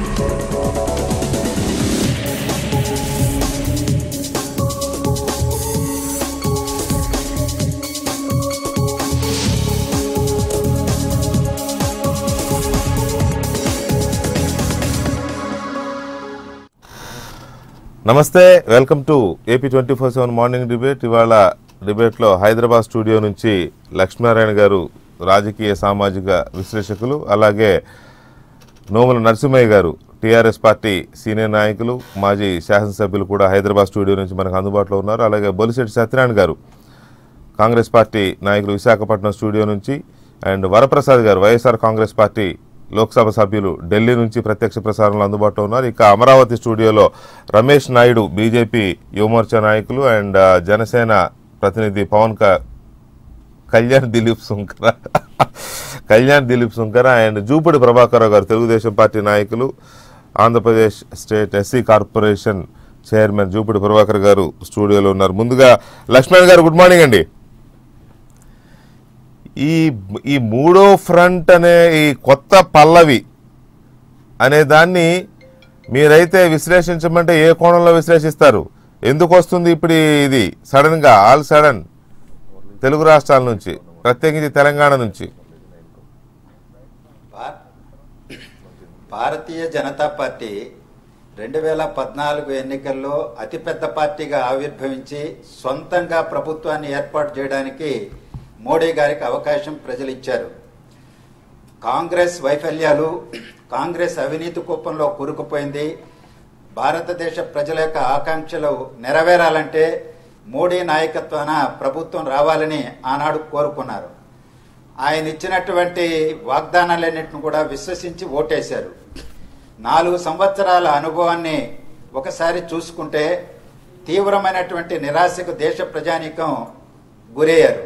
నమస్తే welcome to AP twenty four seven morning debate. ఇవాళ డిబేట్లో హైదరాబాద్ స్టూడియో నుంచి లక్ష్మీనారాయణ గారు రాజకీయ సామాజిక విశ్లేషకులు అలాగే నోముల నరసింహయ్య గారు టీఆర్ఎస్ పార్టీ సీనియర్ నాయకులు మాజీ శాసనసభ్యులు కూడా హైదరాబాద్ స్టూడియో నుంచి మనకు అందుబాటులో ఉన్నారు. అలాగే బొలిశెట్టి సత్యనారాయణ గారు కాంగ్రెస్ పార్టీ నాయకులు విశాఖపట్నం స్టూడియో నుంచి అండ్ వరప్రసాద్ గారు వైఎస్ఆర్ కాంగ్రెస్ పార్టీ లోక్సభ సభ్యులు ఢిల్లీ నుంచి ప్రత్యక్ష ప్రసారంలో అందుబాటులో ఉన్నారు. ఇక అమరావతి స్టూడియోలో రమేష్ నాయుడు బీజేపీ యువమోర్చా నాయకులు అండ్ జనసేన ప్రతినిధి పవన్ క కళ్యాణ్ దిలీప్ సుంకర. కళ్యాణ్ దిలీప్ సుంకర అండ్ జూపడి ప్రభాకర్ గారు తెలుగుదేశం పార్టీ నాయకులు Andhra Pradesh state SC corporation chairman Jupadi Prabhakar గారు స్టూడియోలో ఉన్నారు. ముందుగా లక్ష్మణ్ గారు గుడ్ మార్నింగ్ అండి. ఈ ఈ మూడో ఫ్రంట్ అనే ఈ కొత్త పల్లవి అనే దాన్ని మీరైతే విశ్లేషించమంటే ఏ కోణంలో విశ్లేషిస్తారు? ఎందుకు వస్తుంది ఇప్పుడు ఇది? సడన్గా ఆల్ సడన్. తెలుగు రాష్ట్రాల నుంచి ప్రత్యేకించి తెలంగాణ నుంచి. భారతీయ జనతా పార్టీ రెండు వేల పద్నాలుగు ఎన్నికల్లో అతిపెద్ద పార్టీగా ఆవిర్భవించి సొంతంగా ప్రభుత్వాన్ని ఏర్పాటు చేయడానికి మోడీ గారికి అవకాశం ప్రజలు ఇచ్చారు కాంగ్రెస్ వైఫల్యాలు కాంగ్రెస్ అవినీతి కూపంలో కూరుకుపోయింది. భారతదేశ ప్రజల యొక్క ఆకాంక్షలు నెరవేరాలంటే మోడీ నాయకత్వాన ప్రభుత్వం రావాలని ఆనాడు కోరుకున్నారు. ఆయన ఇచ్చినటువంటి వాగ్దానాలన్నింటిని కూడా విశ్వసించి ఓటేశారు. నాలుగు సంవత్సరాల అనుభవాన్ని ఒకసారి చూసుకుంటే తీవ్రమైనటువంటి నిరాశకు దేశ ప్రజానీకం గురయ్యారు.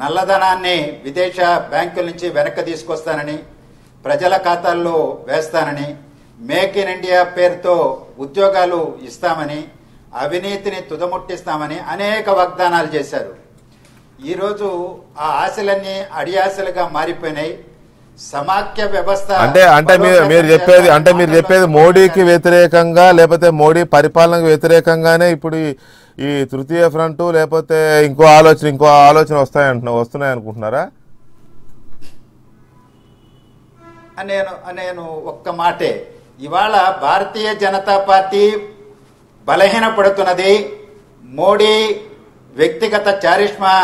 నల్లధనాన్ని విదేశ బ్యాంకుల నుంచి వెనక్కి తీసుకొస్తానని ప్రజల ఖాతాల్లో వేస్తానని మేక్ ఇన్ ఇండియా పేరుతో ఉద్యోగాలు ఇస్తామని అవినీతిని తుదముట్టిస్తామని అనేక వాగ్దానాలు చేశారు. ఈరోజు ఆ ఆశలన్నీ అడియాశలుగా మారిపోయినాయి. సమాఖ్య వ్యవస్థ అంటే అంటే మీరు మీరు చెప్పేది అంటే మీరు చెప్పేది మోడీకి వ్యతిరేకంగా లేకపోతే మోడీ పరిపాలనకు వ్యతిరేకంగానే ఇప్పుడు ఈ- ఈ తృతీయ ఫ్రంట్ లేకపోతే ఇంకో ఆలోచన ఇంకో ఆలోచన వస్తాయంటున్నా వస్తున్నాయి అనుకుంటున్నారా? నేను నేను ఒక్క మాటే. ఇవాళ భారతీయ జనతా పార్టీ బలహీనపడుతున్నది మోడీ వ్యక్తిగత చారిష్మా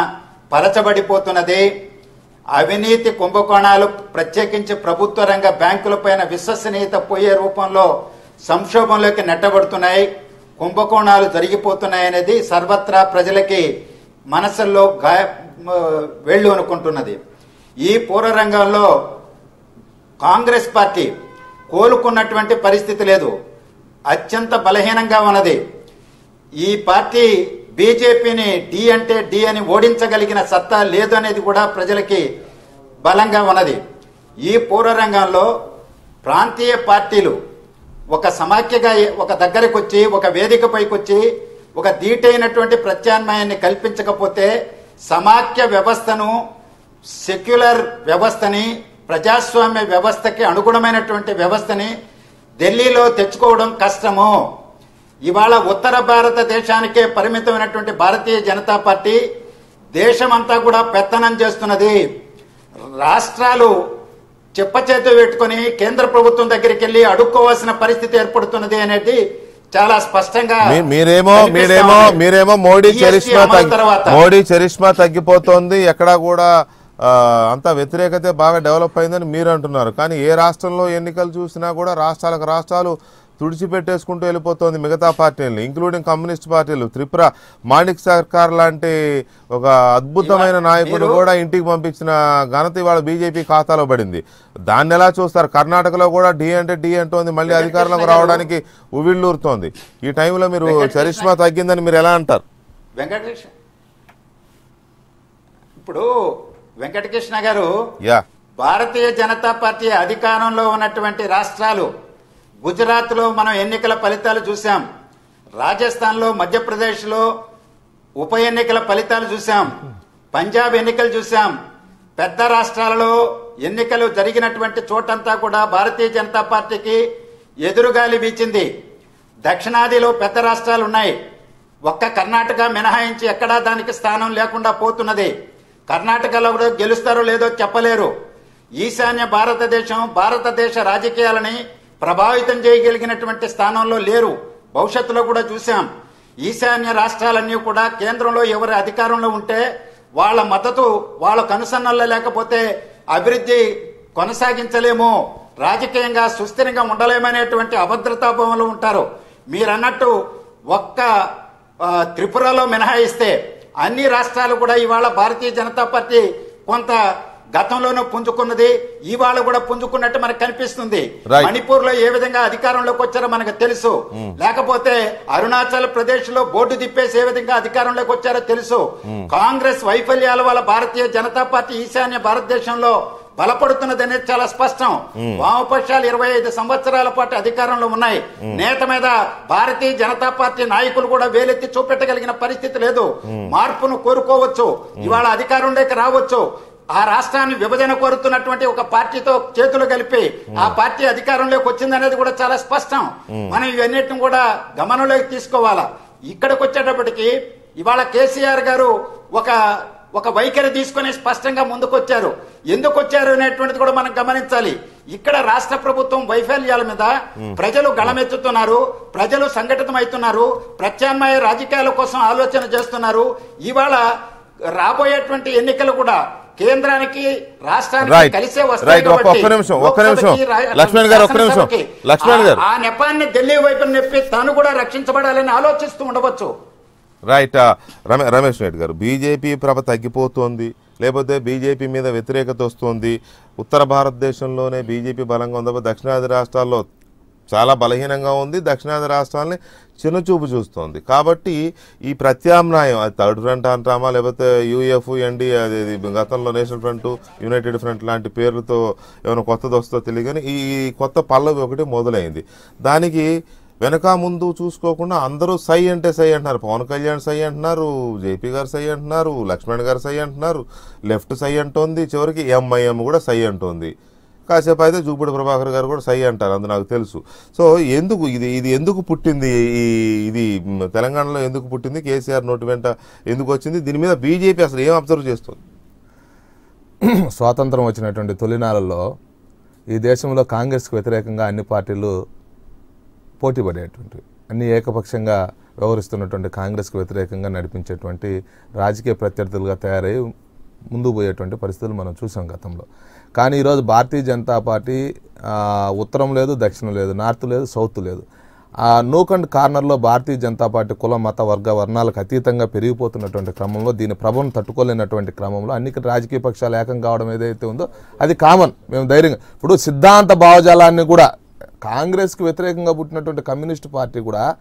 పలచబడిపోతున్నది అవినీతి కుంభకోణాలు ప్రత్యేకించి ప్రభుత్వ రంగ బ్యాంకులపైన విశ్వసనీయత పోయే రూపంలో సంక్షోభంలోకి నెట్టబడుతున్నాయి కుంభకోణాలు జరిగిపోతున్నాయి అనేది సర్వత్రా ప్రజలకి మనసుల్లో గాయ వెళ్ళు అనుకుంటున్నది. ఈ పూర్వ రంగంలో కాంగ్రెస్ పార్టీ కోలుకున్నటువంటి పరిస్థితి లేదు. అత్యంత బలహీనంగా ఉన్నది. ఈ పార్టీ బీజేపీని డి అంటే డి అని ఓడించగలిగిన సత్తా లేదు అనేది కూడా ప్రజలకి బలంగా ఉన్నది. ఈ పూర్వ రంగంలో ప్రాంతీయ పార్టీలు ఒక సమాఖ్యగా ఒక దగ్గరకు వచ్చి ఒక వేదికపైకి వచ్చి ఒక దీటైనటువంటి ప్రత్యామ్నాయాన్ని కల్పించకపోతే సమాఖ్య వ్యవస్థను సెక్యులర్ వ్యవస్థని ప్రజాస్వామ్య వ్యవస్థకి అనుగుణమైనటువంటి వ్యవస్థని ఢిల్లీలో తెచ్చుకోవడం కష్టము. ఇవాళ ఉత్తర భారతదేశానికే పరిమితమైనటువంటి భారతీయ జనతా పార్టీ దేశమంతా కూడా పెత్తనం చేస్తున్నది. రాష్ట్రాలు చెప్పచేత పెట్టుకొని కేంద్ర ప్రభుత్వం దగ్గరికి వెళ్ళి అడుక్కోవాల్సిన పరిస్థితి ఏర్పడుతున్నది అనేది చాలా స్పష్టంగా మీరేమో మీరేమో. మీరేమో మోడీ చరిష్మా మోడీ చరిష్మా తగ్గిపోతోంది. ఎక్కడా కూడా అంతా వ్యతిరేకత బాగా డెవలప్ అయిందని మీరు అంటున్నారు. కానీ ఏ రాష్ట్రంలో ఎన్నికలు చూసినా కూడా రాష్ట్రాలకు రాష్ట్రాలు తుడిచిపెట్టేసుకుంటూ వెళ్ళిపోతోంది మిగతా పార్టీలు ఇంక్లూడింగ్ కమ్యూనిస్ట్ పార్టీలు. త్రిపుర మాణిక్ సర్కార్ లాంటి ఒక అద్భుతమైన నాయకుడు కూడా ఇంటికి పంపించిన ఘనత ఇవాళ బీజేపీ ఖాతాలో పడింది. దాన్ని ఎలా చూస్తారు? కర్ణాటకలో కూడా డి అంటే డి అంటోంది. మళ్ళీ అధికారంలోకి రావడానికి ఉవ్విళ్ళూరుతోంది. ఈ టైంలో మీరు చరిష్మా తగ్గిందని మీరు ఎలా అంటారు? వెంకటకృష్ణ. ఇప్పుడు వెంకటకృష్ణ గారు భారతీయ జనతా పార్టీ అధికారంలో ఉన్నటువంటి రాష్ట్రాలు గుజరాత్లో మనం ఎన్నికల ఫలితాలు చూసాం రాజస్థాన్లో మధ్యప్రదేశ్లో ఉప ఎన్నికల ఫలితాలు చూసాం పంజాబ్ ఎన్నికలు చూసాం పెద్ద రాష్ట్రాలలో ఎన్నికలు జరిగినటువంటి చోటంతా కూడా భారతీయ జనతా పార్టీకి ఎదురుగాలి వీచింది. దక్షిణాదిలో పెద్ద రాష్ట్రాలు ఉన్నాయి. ఒక్క కర్ణాటక మినహాయించి ఎక్కడా దానికి స్థానం లేకుండా పోతున్నది. కర్ణాటకలో కూడా గెలుస్తారో లేదో చెప్పలేరు. ఈశాన్య భారతదేశం భారతదేశ రాజకీయాలని ప్రభావితం చేయగలిగినటువంటి స్థానంలో లేరు. భవిష్యత్తులో కూడా చూశాం. ఈశాన్య రాష్ట్రాలన్నీ కూడా కేంద్రంలో ఎవరి అధికారంలో ఉంటే వాళ్ళ మద్దతు వాళ్ళ కనుసన్నల్లో లేకపోతే అభివృద్ధి కొనసాగించలేము. రాజకీయంగా సుస్థిరంగా ఉండలేమనేటువంటి అభద్రతాభావంలో ఉంటారు. మీరన్నట్టు ఒక్క త్రిపురలో మినహాయిస్తే అన్ని రాష్ట్రాలు కూడా ఇవాళ భారతీయ జనతా పార్టీ కొంత గతంలోనూ పుంజుకున్నది ఇవాళ కూడా పుంజుకున్నట్టు మనకు కనిపిస్తుంది. మణిపూర్లో ఏ విధంగా అధికారంలోకి వచ్చారో మనకు తెలుసు. లేకపోతే అరుణాచల్ ప్రదేశ్లో బోర్డు తిప్పేసి ఏ విధంగా అధికారంలోకి వచ్చారో తెలుసు. కాంగ్రెస్ వైఫల్యాల వల్ల భారతీయ జనతా పార్టీ ఈశాన్య భారతదేశంలో బలపడుతున్నది అనేది చాలా స్పష్టం. వామపక్షాలు ఇరవై ఐదు సంవత్సరాల పాటు అధికారంలో ఉన్నాయి. నేత మీద భారతీయ జనతా పార్టీ నాయకులు కూడా వేలెత్తి చూపెట్టగలిగిన పరిస్థితి లేదు. మార్పును కోరుకోవచ్చు. ఇవాళ అధికారంలోకి రావచ్చు. ఆ రాష్ట్రాన్ని విభజన కోరుతున్నటువంటి ఒక పార్టీతో చేతులు కలిపి ఆ పార్టీ అధికారంలోకి వచ్చిందనేది కూడా చాలా స్పష్టం. మనం ఇవన్నిటిని కూడా గమనంలోకి తీసుకోవాలా? ఇక్కడికి వచ్చేటప్పటికి ఇవాళ కేసీఆర్ గారు ఒక ఒక వైఖరి తీసుకొని స్పష్టంగా ముందుకొచ్చారు ఎందుకు వచ్చారు అనేటువంటిది కూడా మనం గమనించాలి ఇక్కడ రాష్ట్ర ప్రభుత్వం వైఫల్యాల మీద ప్రజలు గళమెత్తుతున్నారు ప్రజలు సంఘటితమవుతున్నారు ప్రత్యామ్నాయ రాజకీయాల కోసం ఆలోచన చేస్తున్నారు ఇవాళ రాబోయేటువంటి ఎన్నికలు కూడా కేంద్రానికి రాష్ట్రానికి. కలిసే వస్తాయి Right. ఒక్క- కాబట్టి ఒక్క నిమిషం, ఒక్క నిమిషం. లోక్సభకి, రా- లక్ష్మణ్ గారు, ఒక్క నిమిషం. శాసనసభకి లక్ష్మణ్ గారు. ఆ- ఆ నెపాన్ని ఢిల్లీ వైపు నెప్పి తాను కూడా రక్షించబడాలని ఆలోచిస్తూ ఉండవచ్చు రైట్ రమే రమేష్ రెడ్డి గారు బీజేపీ ప్రభ తగ్గిపోతోంది లేకపోతే బీజేపీ మీద వ్యతిరేకత వస్తుంది. ఉత్తర భారతదేశంలోనే బీజేపీ బలంగా ఉందా దక్షిణాది రాష్ట్రాల్లో చాలా బలహీనంగా ఉంది దక్షిణాది రాష్ట్రాలని చిన్నచూపు చూస్తోంది. కాబట్టి ఈ ప్రత్యామ్నాయం అది థర్డ్ ఫ్రంట్ అంటామా లేకపోతే యూఎఫ్ ఎన్డీ అది గతంలో నేషనల్ ఫ్రంట్ యునైటెడ్ ఫ్రంట్ లాంటి పేర్లతో ఏమైనా కొత్తది వస్తుందో తెలియదు కానీ ఈ కొత్త పల్లవి ఒకటి మొదలైంది. దానికి వెనక ముందు చూసుకోకుండా అందరూ సై అంటే సై అంటున్నారు. పవన్ కళ్యాణ్ సై అంటున్నారు జేపీ గారు సై అంటున్నారు లక్ష్మణ్ గారు సై అంటున్నారు లెఫ్ట్ సై అంటోంది చివరికి ఎంఐఎం కూడా సై అంటోంది. కాసేపు అయితే జూపుడు ప్రభాకర్ గారు కూడా సై అంటారు అందు నాకు తెలుసు. సో ఎందుకు ఇది ఇది ఎందుకు పుట్టింది ఈ ఇది తెలంగాణలో ఎందుకు పుట్టింది? కేసీఆర్ నోటి వెంట ఎందుకు వచ్చింది? దీని మీద బీజేపీ అసలు ఏం అబ్జర్వ్ చేస్తుంది? స్వాతంత్రం వచ్చినటువంటి తొలినాళ్ళలో ఈ దేశంలో కాంగ్రెస్కు వ్యతిరేకంగా అన్ని పార్టీలు పోటీపడేటువంటి అన్ని ఏకపక్షంగా వ్యవహరిస్తున్నటువంటి కాంగ్రెస్కు వ్యతిరేకంగా నడిపించేటువంటి రాజకీయ ప్రత్యర్థులుగా తయారై ముందుకు పోయేటువంటి పరిస్థితులు మనం చూసాం గతంలో. కానీ ఈరోజు భారతీయ జనతా పార్టీ ఉత్తరం లేదు దక్షిణం లేదు నార్త్ లేదు సౌత్ లేదు. ఆ నూక్ అండ్ కార్నర్లో భారతీయ జనతా పార్టీ కుల మత వర్గ వర్ణాలకు అతీతంగా పెరిగిపోతున్నటువంటి క్రమంలో దీని ప్రభావం తట్టుకోలేనటువంటి క్రమంలో అన్ని రాజకీయ పక్షాలు ఏకం కావడం ఏదైతే ఉందో అది కామన్. మేము ధైర్యంగా ఇప్పుడు సిద్ధాంత భావజాలాన్ని కూడా కాంగ్రెస్కి వ్యతిరేకంగా పుట్టినటువంటి కమ్యూనిస్ట్ పార్టీ కూడా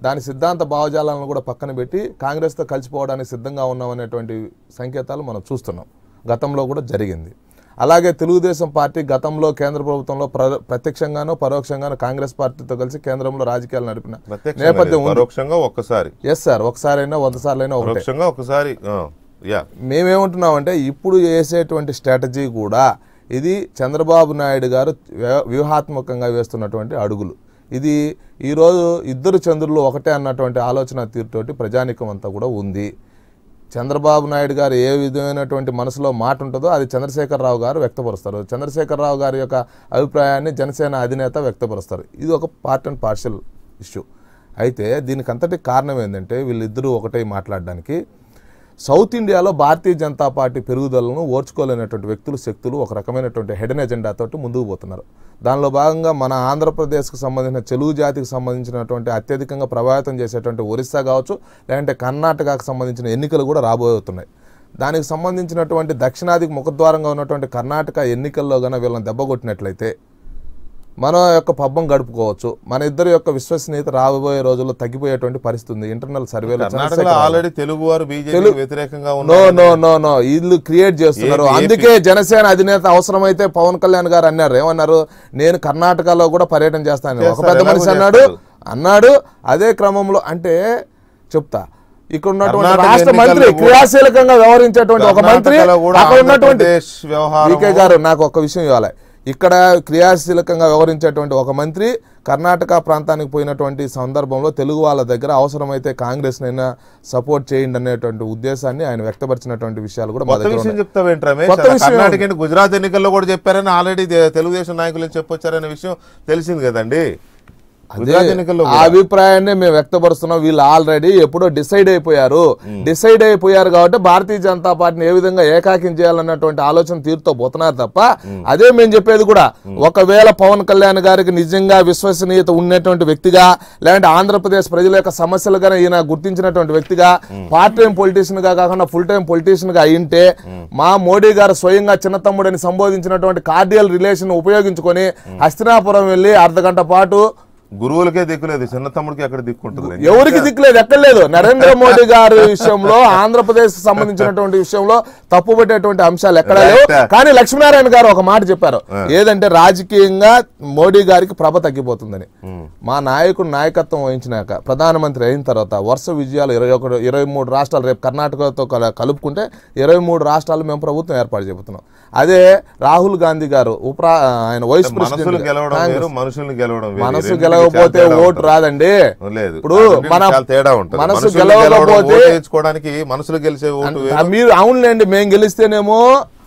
దాని సిద్ధాంత భావజాలను కూడా పక్కన పెట్టి కాంగ్రెస్తో కలిసిపోవడానికి సిద్ధంగా ఉన్నామనేటువంటి సంకేతాలు మనం చూస్తున్నాం. గతంలో కూడా జరిగింది. అలాగే తెలుగుదేశం పార్టీ గతంలో కేంద్ర ప్రభుత్వంలో ప్ర- ప్రత్యక్షంగానో పరోక్షంగానో కాంగ్రెస్ పార్టీతో కలిసి కేంద్రంలో రాజకీయాలు నడిపిన నేపథ్యం పరోక్షంగా ఒక్కసారి. ఎస్ సార్ ఒకసారైనా వంద సార్లైనా ఒకసారి మేమేమంటున్నామంటే ఇప్పుడు వేసేటువంటి స్ట్రాటజీ కూడా ఇది చంద్రబాబు నాయుడు గారు వ్య- వ్యూహాత్మకంగా వేస్తున్నటువంటి అడుగులు. ఇది ఈరోజు ఇద్దరు చంద్రులు ఒకటే అన్నటువంటి ఆలోచన తీరుతోటి ప్రజానికం అంతా కూడా ఉంది. చంద్రబాబు నాయుడు గారు ఏ విధమైనటువంటి మనసులో మాట ఉంటుందో అది చంద్రశేఖరరావు గారు వ్యక్తపరుస్తారు. చంద్రశేఖరరావు గారి యొక్క అభిప్రాయాన్ని జనసేన అధినేత వ్యక్తపరుస్తారు. ఇది ఒక పార్ట్ అండ్ పార్షల్ ఇష్యూ. అయితే దీనికంతటి కారణం ఏంటంటే వీళ్ళిద్దరూ ఒకటే మాట్లాడడానికి సౌత్ ఇండియాలో భారతీయ జనతా పార్టీ పెరుగుదలను ఓర్చుకోలేనటువంటి వ్యక్తులు శక్తులు ఒక రకమైనటువంటి హెడెన్ ఎజెండాతో ముందుకు పోతున్నారు. దానిలో భాగంగా మన ఆంధ్రప్రదేశ్కు సంబంధించిన తెలుగు జాతికి సంబంధించినటువంటి అత్యధికంగా ప్రభావితం చేసేటువంటి ఒరిస్సా కావచ్చు లేదంటే కర్ణాటకకు సంబంధించిన ఎన్నికలు కూడా రాబోతున్నాయి. దానికి సంబంధించినటువంటి దక్షిణాదికి ముఖద్వారంగా ఉన్నటువంటి కర్ణాటక ఎన్నికల్లో గన వీళ్ళని దెబ్బకొట్టినట్లయితే మన యొక్క పబ్బం గడుపుకోవచ్చు. మన ఇద్దరి యొక్క విశ్వసనీయత రాబోయే రోజుల్లో తగ్గిపోయేటువంటి పరిస్థితి ఉంది. ఇంటర్నల్ సర్వేలో ఆల్రెడీ తెలుగు వారు బీజేపీ వ్యతిరేకంగా నో నో నో నో వీళ్ళు క్రియేట్ చేస్తున్నారు. అందుకే జనసేన అధినేత అవసరమైతే పవన్ కళ్యాణ్ గారు అన్నారు. ఏమన్నారు? నేను కర్ణాటకలో కూడా పర్యటన చేస్తాను. ఒక పెద్ద మనిషి అన్నాడు. అన్నాడు. అదే క్రమంలో అంటే చెప్తా. ఇక్కడ ఉన్నటువంటి రాష్ట్ర మంత్రి క్రియాశీలకంగా వ్యవహరించేటువంటి ఒక మంత్రి అక్కడ ఉన్నటువంటి వ్యవహారం గారు నాకు ఒక విషయం ఇవ్వాలి. ఇక్కడ క్రియాశీలకంగా వ్యవహరించేటువంటి ఒక మంత్రి కర్ణాటక ప్రాంతానికి పోయినటువంటి సందర్భంలో తెలుగు వాళ్ళ దగ్గర అవసరమైతే కాంగ్రెస్ నైనా సపోర్ట్ చేయండి అనేటువంటి ఉద్దేశాన్ని ఆయన వ్యక్తపరిచినటువంటి విషయాలు కూడా. చెప్తావేంటి గుజరాత్ ఎన్నికల్లో కూడా చెప్పారని ఆల్రెడీ తెలుగుదేశం నాయకులు చెప్పొచ్చారనే విషయం తెలిసింది కదండి గుజరాత్ ఎన్నికల్లో ఆ. అభిప్రాయాన్ని మేము వ్యక్తపరుస్తున్నాం. వీళ్ళు ఆల్రెడీ ఎప్పుడో డిసైడ్ అయిపోయారు. డిసైడ్ అయిపోయారు కాబట్టి భారతీయ జనతా పార్టీని ఏ విధంగా ఏకాకిం చేయాలన్నటువంటి ఆలోచన తీరుతో పోతున్నారు తప్ప అదే మేము చెప్పేది కూడా. ఒకవేళ పవన్ కళ్యాణ్ గారికి నిజంగా విశ్వసనీయత ఉన్నటువంటి వ్యక్తిగా లేదంటే ఆంధ్రప్రదేశ్ ప్రజల యొక్క సమస్యలుగా ఈయన గుర్తించినటువంటి వ్యక్తిగా పార్ట్ టైం పొలిటీషియన్గా కాకుండా ఫుల్ టైం పొలిటీషియన్గా అయింటే మా మోడీ గారు స్వయంగా చిన్న తమ్ముడని సంబోధించినటువంటి కార్డియల్ రిలేషన్ ఉపయోగించుకొని హస్తినాపురం వెళ్ళి అర్ధ గంట పాటు గురువులకే దిక్కులేదు చిన్న తమ్ముడికి ఎక్కడ దిక్కుంటుంది ఎవరికి దిక్కులేదు ఎక్కర్లేదు. నరేంద్ర మోడీ గారి విషయంలో ఆంధ్రప్రదేశ్ సంబంధించినటువంటి విషయంలో తప్పు పెట్టేటువంటి అంశాలు ఎక్కడ లేవు. కానీ లక్ష్మీనారాయణ గారు ఒక మాట చెప్పారు. ఏదంటే రాజకీయంగా మోడీ గారికి ప్రభ తగ్గిపోతుందని. మా నాయకుడు నాయకత్వం వహించినాక ప్రధానమంత్రి అయిన తర్వాత వరుస విజయాలు ఇరవై ఒకటి ఇరవై మూడు రాష్ట్రాలు రేపు కర్ణాటకతో కల- కలుపుకుంటే ఇరవై మూడు రాష్ట్రాలు మేము ప్రభుత్వం ఏర్పాటు చెబుతున్నాం. అదే రాహుల్ గాంధీ గారు ఉప ఆయన వైస్ ప్రెసిడెంట్ మనుషుల్ని గెలవడం గెలవకపోతే ఓటు. రాదండి. లేదు. ఇప్పుడు మన తేడా ఉంటుంది. మనసు గెలవకపోతే మనసులు గెలిచే ఓటు మీరు అవునులేండి మేము గెలిస్తేనేమో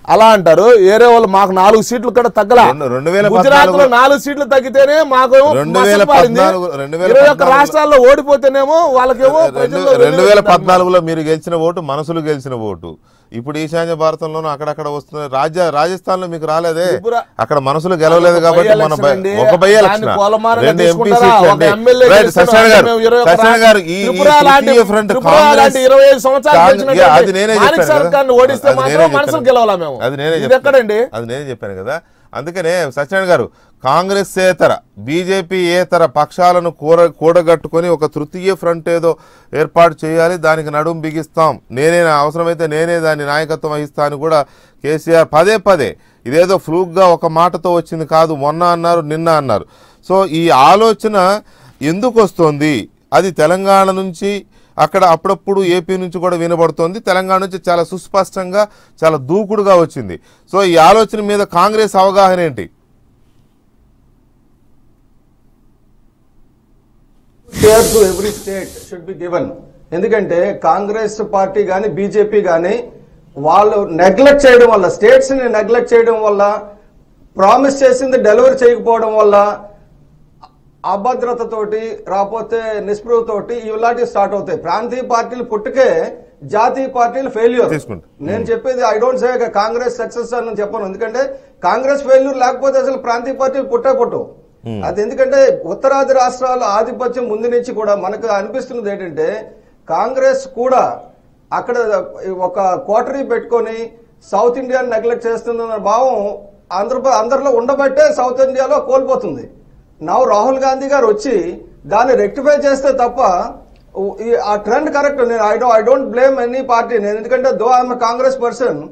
అలా అంటారు. ఏరే వాళ్ళు మాకు నాలుగు సీట్లు కూడా తగ్గల. రెండు- రెండు వేల గుజరాత్లో నాలుగు సీట్లు తగ్గితేనే మాకు రెండు మసలు వేల పారింది. పద్నాలుగు- రెండు వేల ఇరవై ఒక్క రాష్ట్రాల్లో ఓడిపోతేనేమో వాళ్ళకేమో రెండు వేల. పద్నాలుగులో మీరు గెలిచిన ఓటు మనసులు గెలిచిన ఓటు. ఇప్పుడు ఈశాన్య భారతంలోనూ అక్కడక్కడ వస్తున్న రాజ్య రాజస్థాన్లో మీకు రాలేదే. అక్కడ మనసులు గెలవలేదు కాబట్టి మన. ఒక బై రెండు ఎంపీ. సత్యనారాయణ గారు సత్యనారాయణ ఈ ఫ్రంట్ అది నేనే చెప్పాను అది నేనే చెప్పాను కదా. అందుకనే సత్యనారాయణ గారు కాంగ్రెస్ ఏతర బీజేపీ ఏతర పక్షాలను కూర కూడగట్టుకొని ఒక తృతీయ ఫ్రంట్ ఏదో ఏర్పాటు చేయాలి దానికి నడుం బిగిస్తాం. నేనే నా అవసరమైతే నేనే దాన్ని నాయకత్వం వహిస్తా అని కూడా కేసీఆర్ పదే పదే ఇదేదో ఫ్లూక్గా ఒక మాటతో వచ్చింది కాదు మొన్న అన్నారు నిన్న అన్నారు. సో ఈ ఆలోచన ఎందుకు వస్తుంది? అది తెలంగాణ నుంచి అక్కడ అప్పుడప్పుడు ఏపీ నుంచి కూడా వినబడుతోంది. తెలంగాణ నుంచి చాలా సుస్పష్టంగా చాలా దూకుడుగా వచ్చింది. సో ఈ ఆలోచన మీద కాంగ్రెస్ అవగాహన ఏంటి? Share to every state should be given ఎందుకంటే కాంగ్రెస్ పార్టీ కానీ బీజేపీ కానీ వాళ్ళు నెగ్లెక్ట్ చేయడం వల్ల స్టేట్స్ని నెగ్లెక్ట్ చేయడం వల్ల ప్రామిస్ చేసింది డెలివరీ చేయకపోవడం వల్ల అభద్రతతోటి రాకపోతే నిస్పృహతోటి ఇలాంటివి స్టార్ట్ అవుతాయి. ప్రాంతీయ పార్టీలు పుట్టుకే జాతీయ పార్టీలు ఫెయిల్యూర్. నేను చెప్పేది I don't say Congress success అని చెప్పను. ఎందుకంటే కాంగ్రెస్ ఫెయిల్యూర్ లేకపోతే అసలు ప్రాంతీయ పార్టీలు పుట్టే పుట్టు. అది ఎందుకంటే ఉత్తరాది రాష్ట్రాల ఆధిపత్యం ముందు నుంచి కూడా మనకు అనిపిస్తున్నది ఏంటంటే కాంగ్రెస్ కూడా అక్కడ ఒక కోటరీ పెట్టుకొని సౌత్ ఇండియాని నెగ్లెక్ట్ చేస్తుందన్న భావం ఆంధ్ర అందరిలో ఉండబట్టే సౌత్ ఇండియాలో కోల్పోతుంది. నవ్ రాహుల్ గాంధీ గారు వచ్చి దాన్ని రెక్టిఫై చేస్తే తప్ప ఈ- ఆ ట్రెండ్ కరెక్ట్ నేను I do I don't blame any party నేను ఎందుకంటే though I'm Congress person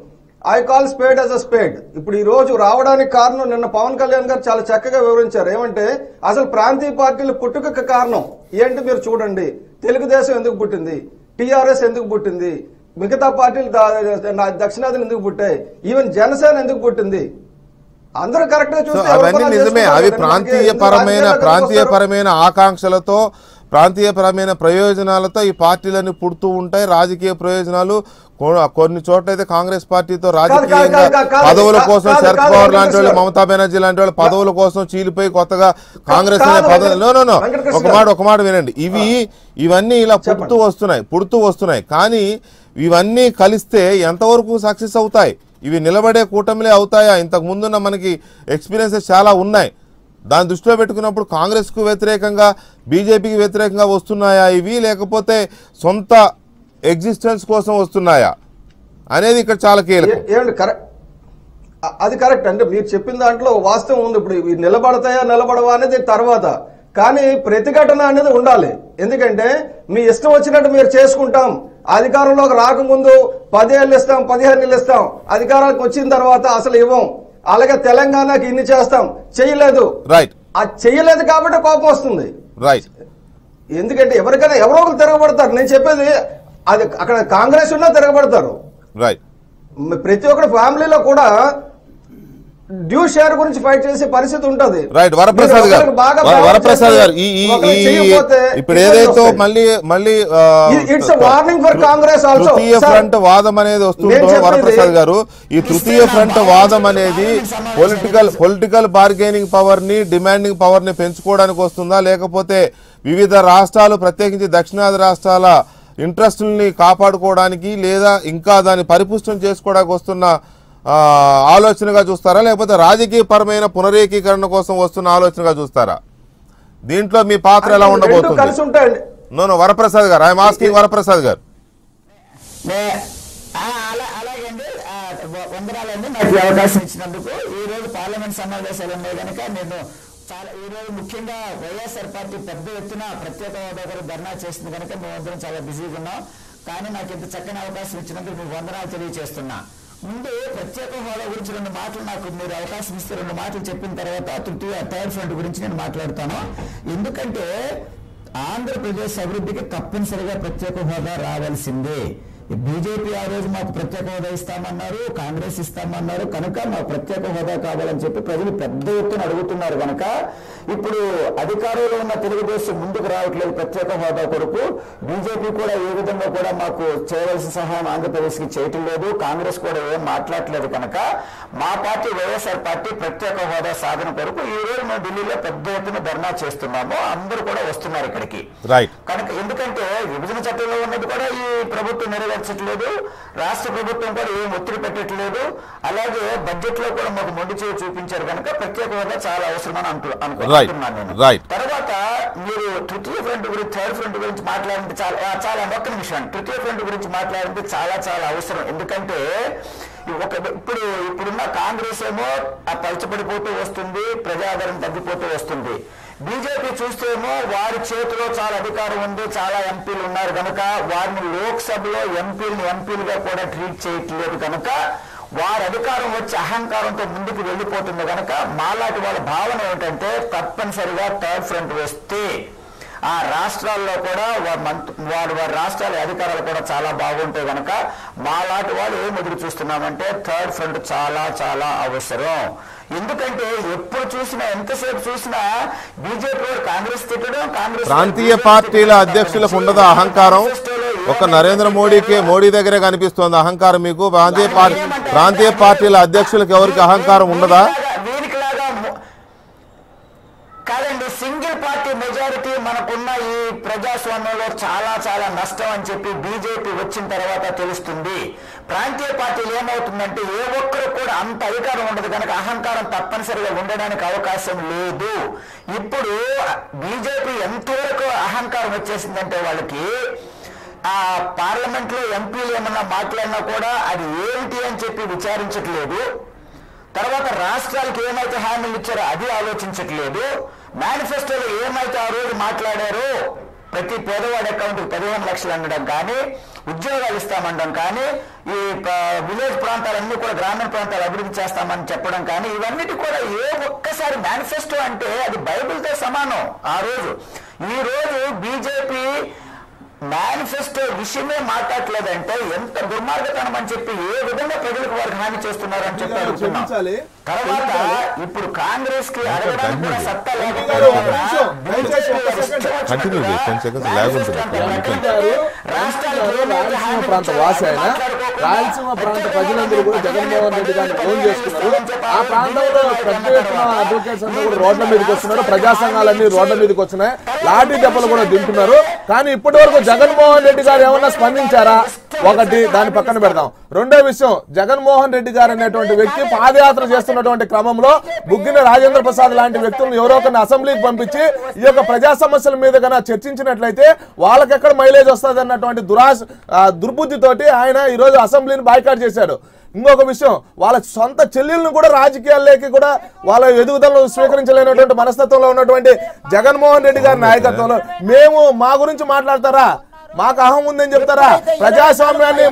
I call spade as a spade ఇప్పుడు ఈ రోజు రావడానికి కారణం నిన్న పవన్ కళ్యాణ్ గారు చాలా చక్కగా వివరించారు. ఏమంటే అసలు ప్రాంతీయ పార్టీలు పుట్టుకకు కారణం ఏంటి మీరు చూడండి. తెలుగుదేశం ఎందుకు పుట్టింది? టీఆర్ఎస్ ఎందుకు పుట్టింది? మిగతా పార్టీలు నా- దక్షిణాదిని ఎందుకు పుట్టాయి? ఈవెన్ జనసేన ఎందుకు పుట్టింది? అందరూ కరెక్ట్ అవన్నీ నిజమే. అవి. ప్రాంతీయ పరమైన ప్రాంతీయ. పరమైన ఆకాంక్షలతో ప్రాంతీయ పరమైన ప్రయోజనాలతో ఈ పార్టీలన్నీ పుడుతూ ఉంటాయి. రాజకీయ ప్రయోజనాలు కొన్ని చోట్ల అయితే కాంగ్రెస్ పార్టీతో రాజకీయంగా పదవుల కోసం శరద్ పవార్ లాంటి వాళ్ళు. మమతా బెనర్జీ లాంటి వాళ్ళు పదవుల కోసం చీలిపోయి కొత్తగా కాంగ్రెస్ అనే కాదు, పదవి వెంకట- నో నో నో. వెంకటకృష్ణ ఒక మాట ఒక మాట వినండి. ఇవి ఇవన్నీ ఇలా పుడుతూ వస్తున్నాయి పుడుతూ వస్తున్నాయి. కానీ ఇవన్నీ కలిస్తే ఎంతవరకు సక్సెస్ అవుతాయి? ఇవి నిలబడే కూటమిలే అవుతాయా? ఇంతకు ముందున్న మనకి ఎక్స్పీరియన్సెస్ చాలా ఉన్నాయి. దాన్ని దృష్టిలో పెట్టుకున్నప్పుడు కాంగ్రెస్కు వ్యతిరేకంగా బీజేపీకి వ్యతిరేకంగా వస్తున్నాయా ఇవి? లేకపోతే సొంత ఎగ్జిస్టెన్స్ కోసం వస్తున్నాయా? అనేది ఇక్కడ చాలా కీలకం. కరెక్ట్ అది కరెక్ట్ అంటే మీరు చెప్పిన దాంట్లో వాస్తవం ఉంది. ఇప్పుడు ఇవి నిలబడతాయా నిలబడవా అనేది తర్వాత. కానీ ప్రతిఘటన అనేది ఉండాలి. ఎందుకంటే మీ ఇష్టం వచ్చినట్టు మీరు చేసుకుంటాం. అధికారంలోకి రాకముందు పదేళ్ళు ఇస్తాం పదిహేను ఇస్తాం. అధికారానికి వచ్చిన తర్వాత అసలు ఇవ్వం. అలాగే తెలంగాణకి ఇన్ని చేస్తాం. చేయలేదు. రైట్ అది చేయలేదు కాబట్టి కోపం వస్తుంది. రైట్ ఎందుకంటే ఎవరికైనా ఎవరో ఒకరు తిరగబడతారు. నేను చెప్పేది అది అక్కడ కాంగ్రెస్ ఉన్నా తిరగబడతారు. రైట్ ప్రతి ఒక్కరి ఫ్యామిలీలో కూడా డ్యూ షేర్ గురించి ఫైట్ చేసే పరిస్థితి ఉంటది. రైట్ వరప్రసాద్ గారు. వరప్రసాద్ గారు ఈ ఇప్పుడు ఏదైతే. మళ్ళీ మళ్ళీ ఆ, It- it's a warning for Congress also. తృతీయ ఫ్రంట్ వాదం అనేది వస్తుందో వరప్రసాద్ గారు? ఈ తృతీయ ఫ్రంట్ వాదం అనేది పొలిటికల్ పొలిటికల్ బార్గెనింగ్ పవర్ని డిమాండింగ్ పవర్ని పెంచుకోవడానికి వస్తుందా? లేకపోతే వివిధ రాష్ట్రాలు ప్రత్యేకించి దక్షిణాది రాష్ట్రాల ఇంట్రెస్ట్ని కాపాడుకోవడానికి లేదా ఇంకా దాన్ని పరిపుష్టం చేసుకోవడానికి వస్తున్న ఆలోచనగా చూస్తారా? లేకపోతే రాజకీయ పరమైన పునరేకీకరణ కోసం వస్తున్న ఆలోచనగా చూస్తారా? దీంట్లో మీ పాత్ర ఎలా ఉండబోతుంది? కలిసి ఉంటాయండి. నో నో వరప్రసాద్ గారు. ఐఎమ్ ఆస్కింగ్ వరప్రసాద్ గారు. వందనాలండి. నాకు ఈ అవకాశం ఇచ్చినందుకు. ఈ రోజు పార్లమెంట్ సమావేశాలు ఉన్నాయి కనుక నేను చాలా ఈ రోజు ముఖ్యంగా వైఎస్ఆర్ పార్టీ పెద్ద ఎత్తున ప్రత్యేక హోదా కొరకు ధర్నా చేస్తుంది కనుక మేమందరం చాలా బిజీగా ఉన్నాం. కానీ నాకు ఇంత చక్కని అవకాశం ఇచ్చినందుకు మీకు వందనాలు తెలియజేస్తున్నా ముందు ప్రత్యేక హోదా గురించి రెండు మాటలు నాకు మీరు అవకాశం ఇస్తే రెండు మాటలు చెప్పిన తర్వాత తృతీయ థర్డ్ ఫ్రంట్ గురించి నేను మాట్లాడతాను. ఎందుకంటే ఆంధ్రప్రదేశ్ అభివృద్ధికి తప్పనిసరిగా ప్రత్యేక హోదా రావాల్సిందే. బీజేపీ ఆ రోజు మాకు ప్రత్యేక హోదా ఇస్తామన్నారు కాంగ్రెస్ ఇస్తామన్నారు కనుక మాకు ప్రత్యేక హోదా కావాలని చెప్పి ప్రజలు పెద్ద ఎత్తున అడుగుతున్నారు కనుక ఇప్పుడు అధికారంలో ఉన్న తెలుగుదేశం ముందుకు రావట్లేదు ప్రత్యేక హోదా కొరకు. బీజేపీ కూడా ఏ విధంగా కూడా మాకు చేయవలసిన సహాయం ఆంధ్రప్రదేశ్కి చేయటం లేదు. కాంగ్రెస్ కూడా ఏం మాట్లాడట్లేదు కనుక మా పార్టీ వైఎస్ఆర్ పార్టీ ప్రత్యేక హోదా సాధన కొరకు ఈ రోజు మేము ఢిల్లీలో పెద్ద ఎత్తున ధర్నా చేస్తున్నాము. అందరూ కూడా వస్తున్నారు ఇక్కడికి. కనుక ఎందుకంటే విభజన చట్టంలో ఉన్నది కూడా ఈ ప్రభుత్వం నెరవేర్చట్లేదు రాష్ట్ర ప్రభుత్వం కూడా ఏం ఒత్తిడి పెట్టట్లేదు అలాగే బడ్జెట్లో కూడా మాకు మొండి చేయి చూపించారు కనుక ప్రత్యేక హోదా చాలా అవసరమని అంటూ అనుకో- Right. అంటున్నాను నేను. తర్వాత మీరు తృతీయ ఫ్రంట్ గురించి థర్డ్ ఫ్రంట్ గురించి మాట్లాడింది చాలా చాలా ఒక్క నిమిషం తృతీయ ఫ్రంట్ గురించి మాట్లాడింది చాలా చాలా అవసరం ఎందుకంటే ఒక ఇప్పుడు ఇప్పుడున్న కాంగ్రెస్ ఏమో ఆ పలచబడిపోతూ వస్తుంది ప్రజాదరణ తగ్గిపోతూ వస్తుంది బీజేపీ చూస్తేమో వారి చేతిలో చాలా అధికారం ఉంది చాలా ఎంపీలు ఉన్నారు కనుక వారిని లోక్సభలో ఎంపీలను ఎంపీలుగా కూడా ట్రీట్ చేయట్లేదు కనుక వారి అధికారం వచ్చి అహంకారంతో ముందుకు వెళ్ళిపోతుంది కనుక మాలాంటి వాళ్ళ భావన ఏమిటంటే తప్పనిసరిగా థర్డ్ ఫ్రంట్ వస్తే ఆ రాష్ట్రాల్లో కూడా వారి వారి రాష్ట్రాల అధికారాలు కూడా చాలా బాగుంటాయి కనుక మాలాంటి వాళ్ళు ఏం ఎదురు చూస్తున్నామంటే థర్డ్ ఫ్రంట్ చాలా చాలా అవసరం. ఎందుకంటే ఎప్పుడు చూసినా ఎంతసేపు చూసినా బీజేపీ కాంగ్రెస్ తిట్టడం కాంగ్రెస్ ప్రాంతీయ పార్టీల అధ్యక్షులకు. ఉండదా అహంకారం. ఒక నరేంద్ర మోడీకి మోడీ దగ్గరే కనిపిస్తోంది అహంకారం మీకు. ప్రాంతీయ పార్టీ ప్రాంతీయ పార్టీల అధ్యక్షులకు ఎవరికి అహంకారం ఉండదా? కాదండి సింగిల్ పార్టీ మెజారిటీ మనకున్న ఈ ప్రజాస్వామ్యంలో చాలా చాలా నష్టం అని చెప్పి బీజేపీ వచ్చిన తర్వాత తెలుస్తుంది. ప్రాంతీయ పార్టీలు ఏమవుతుందంటే ఏ ఒక్కరు కూడా అంత అధికారం ఉండదు కనుక అహంకారం తప్పనిసరిగా ఉండడానికి అవకాశం లేదు. ఇప్పుడు బీజేపీ ఎంతవరకు అహంకారం వచ్చేసిందంటే వాళ్ళకి ఆ పార్లమెంట్లో ఎంపీలు ఏమన్నా మాట్లాడినా కూడా అది ఏమిటి అని చెప్పి విచారించట్లేదు. తర్వాత రాష్ట్రాలకు ఏమైతే హామీలు ఇచ్చారో అది ఆలోచించట్లేదు. మేనిఫెస్టోలో ఏమైతే ఆ రోజు మాట్లాడారో ప్రతి పేదవాడి అకౌంట్కి పదిహేను లక్షలు అనడం కానీ ఉద్యోగాలు ఇస్తామనడం కానీ ఈ విలేజ్ ప్రాంతాలన్నీ కూడా గ్రామీణ ప్రాంతాలు అభివృద్ధి చేస్తామని చెప్పడం కానీ ఇవన్నిటి కూడా ఏ ఒక్కసారి మేనిఫెస్టో అంటే అది బైబిల్తో సమానం ఆ రోజు ఈ రోజు బీజేపీ మేనిఫెస్టో విషయమే మాట్లాడలేదంటే ఎంత దుర్మార్గతనం అని చెప్పి ఏ విధంగా ప్రజలకు వారికి హాని చేస్తున్నారు అని చెప్పి అడుగుతున్నాం. తర్వాత ఇప్పుడు కాంగ్రెస్కి అడగడానికి కూడా సత్తా రాయలసీమ ప్రాంత వాసి ఆయన రాయలసీమ ప్రాంత ప్రజలందరూ కూడా జగన్మోహన్ రెడ్డి గారిని ఫోన్ చేస్తున్నారు. ఆ ప్రాంతంలో పెద్ద ఎత్తున అడ్వకేట్స్ అందరూ కూడా రోడ్ల మీదకి వస్తున్నారు. ప్రజా సంఘాలన్నీ రోడ్ల మీదకి వస్తున్నాయి. లాఠీ దెబ్బలు కూడా తింటున్నారు. కానీ ఇప్పటి వరకు జగన్మోహన్ రెడ్డి గారు ఏమన్నా స్పందించారా? ఒకటి దాని పక్కన పెడదాం. రెండో విషయం జగన్మోహన్ రెడ్డి గారు అనేటువంటి వ్యక్తి పాదయాత్ర చేస్తున్నటువంటి క్రమంలో బుగ్గిన రాజేంద్ర ప్రసాద్ లాంటి వ్యక్తులను ఎవరో ఒకరిని అసెంబ్లీకి పంపించి ఈ యొక్క ప్రజా సమస్యల మీద కన్నా చర్చించినట్లయితే వాళ్ళకి ఎక్కడ మైలేజ్ వస్తుంది అన్నటువంటి దురాశ దుర్బుద్ధితోటి ఆయన ఈ రోజు అసెంబ్లీని బాయ్కాట్ చేశాడు. ఇంకొక విషయం వాళ్ళ సొంత చెల్లెలను కూడా రాజకీయాల్లోకి కూడా వాళ్ళ ఎదుగుదలను స్వీకరించలేనటువంటి మనస్తత్వంలో ఉన్నటువంటి జగన్మోహన్ రెడ్డి గారి నాయకత్వంలో మేము మా గురించి మాట్లాడతారా? మాకు అహం ఉందని చెప్తారా ప్రజాస్వామ్యాన్ని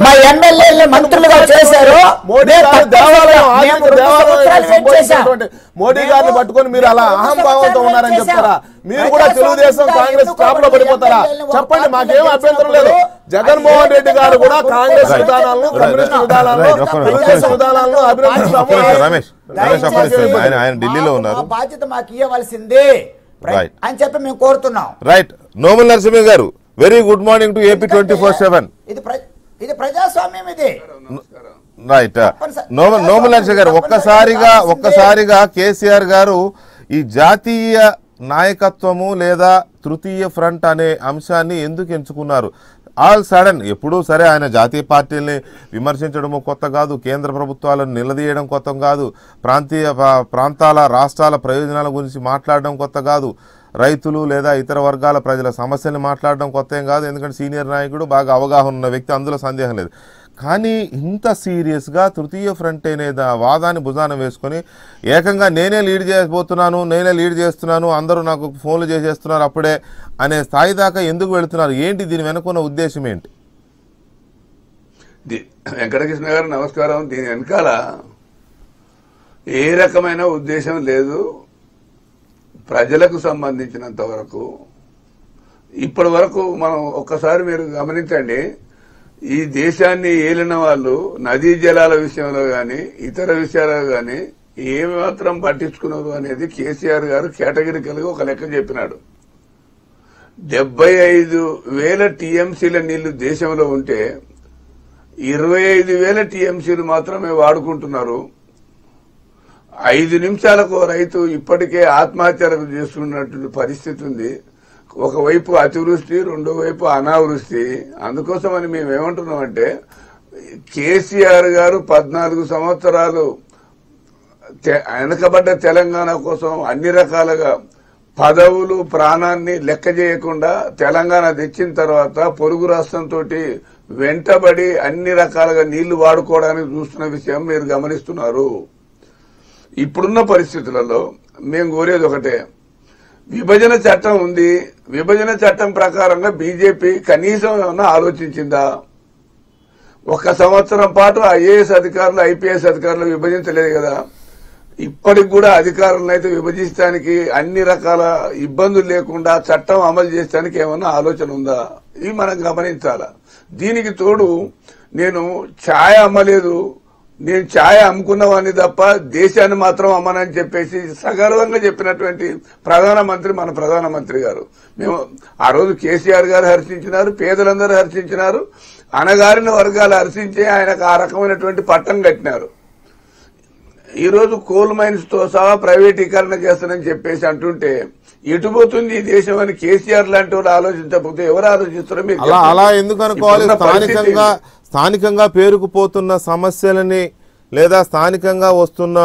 మా ఎమ్మెల్యేలు మంత్రులుగా చేశారు మోడీ గారు దేవాలయం దేవాలయం మోడీ గారిని పట్టుకొని మీరు అలా అహం భావంతో ఉన్నారని చెప్తారా మీరు కూడా తెలుగుదేశం కాంగ్రెస్ టాప్లో పడిపోతారా చెప్పండి మాకేం అభ్యంతరం లేదు జగన్మోహన్ రెడ్డి గారు కూడా కాంగ్రెస్. విధానాలను. కమ్యూనిస్ట్. విధానాలను. తెలుగుదేశం విధానాలను అభినందిస్తాము రమేష్. ఆయన ఢిల్లీలో ఉన్నారు బాధ్యత మాకు ఇవ్వవలసిందే. అని చెప్పి మేము కోరుతున్నాం. రైట్ నోముల నరసింహ గారు very good morning to AP twenty four seven ఇది ఇది ప్రజాస్వామ్యం ఇది. రైట్ నోమ నోముల నరసింహ గారు ఒక్కసారిగా ఒక్కసారిగా కేసీఆర్ గారు ఈ జాతీయ నాయకత్వము లేదా తృతీయ ఫ్రంట్ అనే అంశాన్ని ఎందుకు ఎంచుకున్నారు? ఆల్ సడన్ ఎప్పుడూ సరే ఆయన జాతీయ పార్టీల్ని విమర్శించడము కొత్త కాదు కేంద్ర ప్రభుత్వాలను నిలదీయడం కొత్త కాదు ప్రాంతీయ ప్రాంతాల రాష్ట్రాల ప్రయోజనాల గురించి మాట్లాడడం కొత్త కాదు రైతులు లేదా ఇతర వర్గాల ప్రజల సమస్యల్ని మాట్లాడడం కొత్త ఏం కాదు ఎందుకంటే సీనియర్ నాయకుడు బాగా అవగాహన ఉన్న వ్యక్తి అందులో సందేహం లేదు. కానీ ఇంత సీరియస్గా తృతీయ ఫ్రంట్ అనే వాదాన్ని భుజాన వేసుకొని ఏకంగా నేనే లీడ్ చేయబోతున్నాను నేనే లీడ్ చేస్తున్నాను అందరూ నాకు ఫోన్లు చేసేస్తున్నారు అప్పుడే అనే స్థాయి దాకా ఎందుకు వెళుతున్నారు? ఏంటి దీని వెనుకున్న ఉద్దేశం ఏంటి? వెంకటకృష్ణ గారు నమస్కారం. దీని వెనకాల ఏ రకమైన ఉద్దేశం లేదు. ప్రజలకు సంబంధించినంత వరకు ఇప్పటి వరకు మనం ఒక్కసారి మీరు గమనించండి. ఈ దేశాన్ని ఏలిన వాళ్ళు నదీ జలాల విషయంలో గాని ఇతర విషయాల్లో గాని ఏమాత్రం పట్టించుకున్నారు అనేది కేసీఆర్ గారు కేటగిరికల్గా ఒక లెక్క చెప్పినాడు. డెబ్బై ఐదు వేల టీఎంసీల నీళ్ళు దేశంలో ఉంటే ఇరవై ఐదు వేల టీఎంసీలు మాత్రమే వాడుకుంటున్నారు. ఐదు నిమిషాలకు రైతు ఇప్పటికే ఆత్మహత్యలకు చేసుకున్నటువంటి పరిస్థితి ఉంది. ఒకవైపు అతివృష్టి రెండో వైపు అనావృష్టి. అందుకోసమని మేము ఏమంటున్నామంటే కేసీఆర్ గారు పద్నాలుగు సంవత్సరాలు వెనకబడ్డ తెలంగాణ కోసం అన్ని రకాలుగా పదవులు ప్రాణాన్ని లెక్క చేయకుండా తెలంగాణ తెచ్చిన తర్వాత పొరుగు రాష్ట్రంతో వెంటబడి అన్ని రకాలుగా నీళ్ళు వాడుకోవడానికి చూస్తున్న విషయం మీరు గమనిస్తున్నారు. ఇప్పుడున్న పరిస్థితులలో మేము కోరేది ఒకటే విభజన చట్టం ఉంది. విభజన చట్టం ప్రకారంగా బీజేపీ కనీసం ఏమన్నా ఆలోచించిందా? ఒక సంవత్సరం పాటు ఐఏఎస్ అధికారులు ఐపీఎస్ అధికారులు విభజించలేదు కదా. ఇప్పటికి కూడా అధికారులను అయితే విభజించడానికి అన్ని రకాల ఇబ్బందులు లేకుండా చట్టం అమలు చేయడానికి ఏమన్నా ఆలోచన ఉందా? ఇది మనం గమనించాలా? దీనికి తోడు నేను ఛాయ అమ్మలేదు. నేను ఛాయ అమ్ముకున్నవాడిని తప్ప దేశాన్ని మాత్రం అమ్మనని చెప్పేసి సగర్వంగా చెప్పినటువంటి ప్రధానమంత్రి మన ప్రధానమంత్రి గారు. మేము ఆ రోజు కేసీఆర్ గారు హర్షించినారు పేదలందరూ హర్షించినారు అనగారిన వర్గాలు హర్షించి ఆయనకు ఆ రకమైనటువంటి పట్టం కట్టినారు. ఈ రోజు కోల్ మైన్స్తో సహా ప్రైవేటీకరణ చేస్తానని చెప్పేసి అంటుంటే ఎటుపోతుంది ఈ దేశం అని కేసీఆర్ లాంటి వాళ్ళు ఆలోచించకపోతే ఎవరు ఆలోచిస్తారో మీరు అలా ఎందుకు అనుకోవాలి? స్థానికంగా స్థానికంగా పేరుకుపోతున్న సమస్యలని లేదా స్థానికంగా వస్తున్న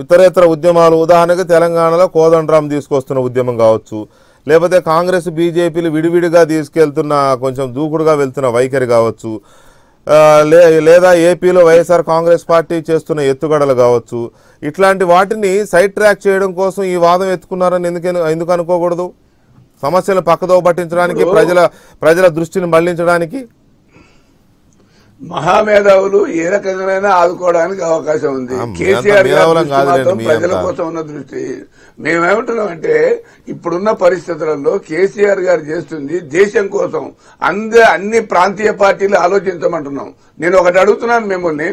ఇతరేతర ఉద్యమాలు ఉదాహరణకు తెలంగాణలో కోదండరాం తీసుకొస్తున్న ఉద్యమం కావచ్చు లేకపోతే కాంగ్రెస్ బీజేపీలు విడివిడిగా తీసుకెళ్తున్న కొంచెం దూకుడుగా వెళ్తున్న వైఖరి కావచ్చు లేదా ఏపీలో వైఎస్ఆర్ కాంగ్రెస్ పార్టీ చేస్తున్న ఎత్తుగడలు కావచ్చు ఇట్లాంటి వాటిని సైడ్ ట్రాక్ చేయడం కోసం ఈ వాదం ఎత్తుకున్నారని ఎందుకు ఎందుకు అనుకోకూడదు? సమస్యలను పక్కదో పట్టించడానికి ప్రజల ప్రజల దృష్టిని మళ్ళించడానికి? మహామేధావులు ఏ రకంగానైనా ఆదుకోవడానికి అవకాశం ఉంది. కేసీఆర్ ప్రజల. కోసం ఉన్న దృష్టి. మేమేమంటున్నామంటే ఇప్పుడున్న పరిస్థితులలో కేసీఆర్ గారు చేస్తుంది దేశం కోసం. అంద అన్ని ప్రాంతీయ పార్టీలు ఆలోచించమంటున్నాం. నేను ఒకటి అడుగుతున్నాను మిమ్మల్ని.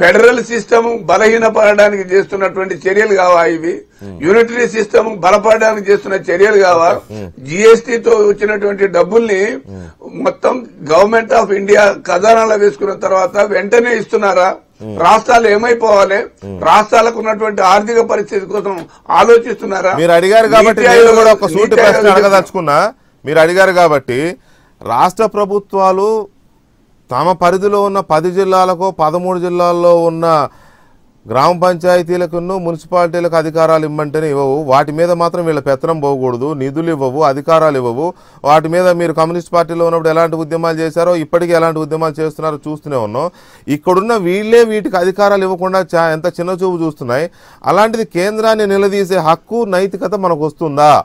ఫెడరల్ సిస్టమ్ బలహీనపడడానికి చేస్తున్నటువంటి చర్యలు కావా ఇవి? యూనిటరీ సిస్టమ్ బలపడడానికి చేస్తున్న చర్యలు కావా? జిఎస్టీతో వచ్చినటువంటి డబ్బుల్ని మొత్తం గవర్నమెంట్ ఆఫ్ ఇండియా ఖజానాలో వేసుకున్న తర్వాత వెంటనే ఇస్తున్నారా? రాష్ట్రాలు ఏమైపోవాలి? రాష్ట్రాలకు ఉన్నటువంటి ఆర్థిక పరిస్థితి కోసం ఆలోచిస్తున్నారా? మీరు అడిగారు కాబట్టి అడగదలుచుకున్నా. మీరు అడిగారు కాబట్టి రాష్ట్ర ప్రభుత్వాలు తమ పరిధిలో ఉన్న పది జిల్లాలకు పదమూడు జిల్లాల్లో ఉన్న గ్రామ పంచాయతీలకును మున్సిపాలిటీలకు అధికారాలు ఇమ్మంటేనే ఇవ్వవు. వాటి మీద మాత్రం వీళ్ళ పెత్తనం పోకూడదు. నిధులు ఇవ్వవు అధికారాలు ఇవ్వవు. వాటి మీద మీరు కమ్యూనిస్ట్ పార్టీలో ఉన్నప్పుడు ఎలాంటి ఉద్యమాలు చేశారో ఇప్పటికీ ఎలాంటి ఉద్యమాలు చేస్తున్నారో చూస్తూనే ఉన్నాం. ఇక్కడున్న వీళ్ళే వీటికి అధికారాలు ఇవ్వకుండా చా- ఎంత చిన్న చూపు చూస్తున్నాయి. అలాంటిది కేంద్రాన్ని నిలదీసే హక్కు నైతికత మనకు వస్తుందా?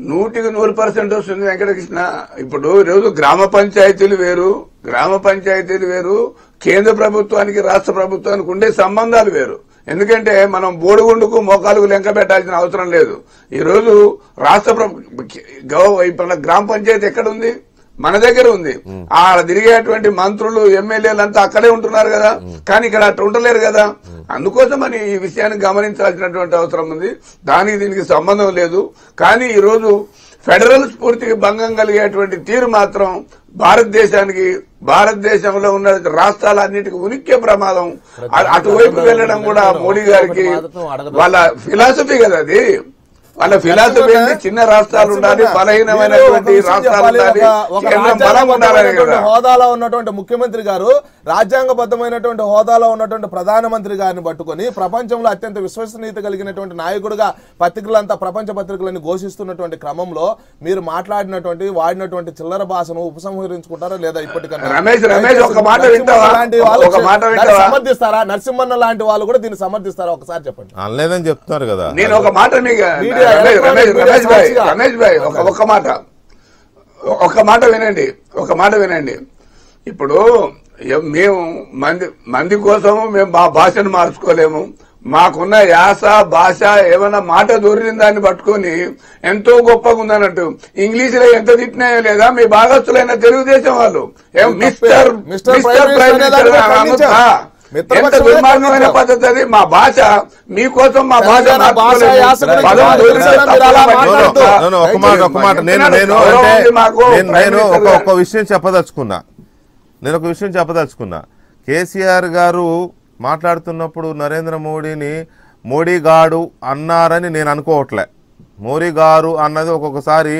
నూటికి నూరు పర్సెంట్ వస్తుంది వెంకటకృష్ణ. ఇప్పుడు ఈరోజు గ్రామ పంచాయతీలు వేరు గ్రామ పంచాయతీలు వేరు కేంద్ర ప్రభుత్వానికి రాష్ట్ర ప్రభుత్వానికి ఉండే సంబంధాలు వేరు. ఎందుకంటే మనం బోడిగుండుకు మోకాలుకు లెంక పెట్టాల్సిన అవసరం లేదు. ఈ రోజు రాష్ట్ర ప్రభు- ఇప్పుడు గ్రామ పంచాయతీ ఎక్కడ ఉంది? మన దగ్గర ఉంది. ఆడ తిరిగేటువంటి మంత్రులు ఎమ్మెల్యేలు అంతా అక్కడే ఉంటున్నారు కదా. కానీ ఇక్కడ అట్లా ఉండలేరు కదా. అందుకోసం అని ఈ విషయాన్ని గమనించాల్సినటువంటి అవసరం ఉంది. దానికి దీనికి సంబంధం లేదు. కానీ ఈ రోజు ఫెడరల్ స్ఫూర్తికి భంగం కలిగేటువంటి తీరు మాత్రం భారతదేశానికి భారతదేశంలో ఉన్న రాష్ట్రాలన్నిటికీ ఉనికి ప్రమాదం. అటువైపు వెళ్ళడం కూడా మోడీ గారికి వాళ్ళ ఫిలాసఫీ కదా అది. వాళ్ళ ఫిలాసఫీ ఏంటి? చిన్న రాష్ట్రాలు ఉండాలి బలహీనమైనటువంటి రాష్ట్రాలు. ఉండాలి. హోదాలో ఉన్నటువంటి ముఖ్యమంత్రి గారు రాజ్యాంగబద్ధమైనటువంటి హోదాలో ఉన్నటువంటి ప్రధానమంత్రి గారిని పట్టుకొని ప్రపంచంలో అత్యంత విశ్వసనీయత కలిగినటువంటి నాయకుడిగా పత్రికలంతా ప్రపంచ పత్రికలని ఘోషిస్తున్నటువంటి క్రమంలో మీరు మాట్లాడినటువంటి వాడినటువంటి చిల్లర భాషను ఉపసంహరించుకుంటారా లేదా ఇప్పటికన్నా? రమేష్, రమేష్, ఒక మాట నరసింహన్న వింటావా? లాంటి వాళ్ళు ఒక మాట దాన్ని వింటావా? సమర్థిస్తారా? నరసింహన్న లాంటి వాళ్ళు కూడా దీన్ని సమర్థిస్తారా? ఒకసారి చెప్పండి. అనలేదని చెప్తున్నారు కదా. నేను ఒక మాట మీడియా, రమేష్ భాయ్ మీడియా రమేష్ భాయ్ ఒక ఒక్క మాట. ఒక మాట వినండి ఒక మాట వినండి. ఇప్పుడు మేము మంది మంది కోసము మేము మా భాషను మార్చుకోలేము. మాకున్న యాస భాష ఏమైనా మాట దొరికిన దాన్ని పట్టుకొని ఎంతో గొప్పగా ఉందన్నట్టు. ఇంగ్లీష్లో ఎంత తిట్టినాయో లేదా మీ భాగస్తులైన తెలుగుదేశం వాళ్ళు. ఏం మిస్టర్ మిస్టర్ ప్రైమ్ మినిస్టర్ దుర్మార్గమైన. పద్ధతి అది మా భాష మీకోసం మా భాష ఒక మాట ఒక మాట. నేను నేను నేను ఒక విషయం చెప్పదలుచుకున్నా. నేను ఒక విషయం చెప్పదలుచుకున్నా. కేసీఆర్ గారు మాట్లాడుతున్నప్పుడు నరేంద్ర మోడీని మోడీ గాడు అన్నారని నేను అనుకోవట్లే. మోడీ గారు అన్నది ఒక్కొక్కసారి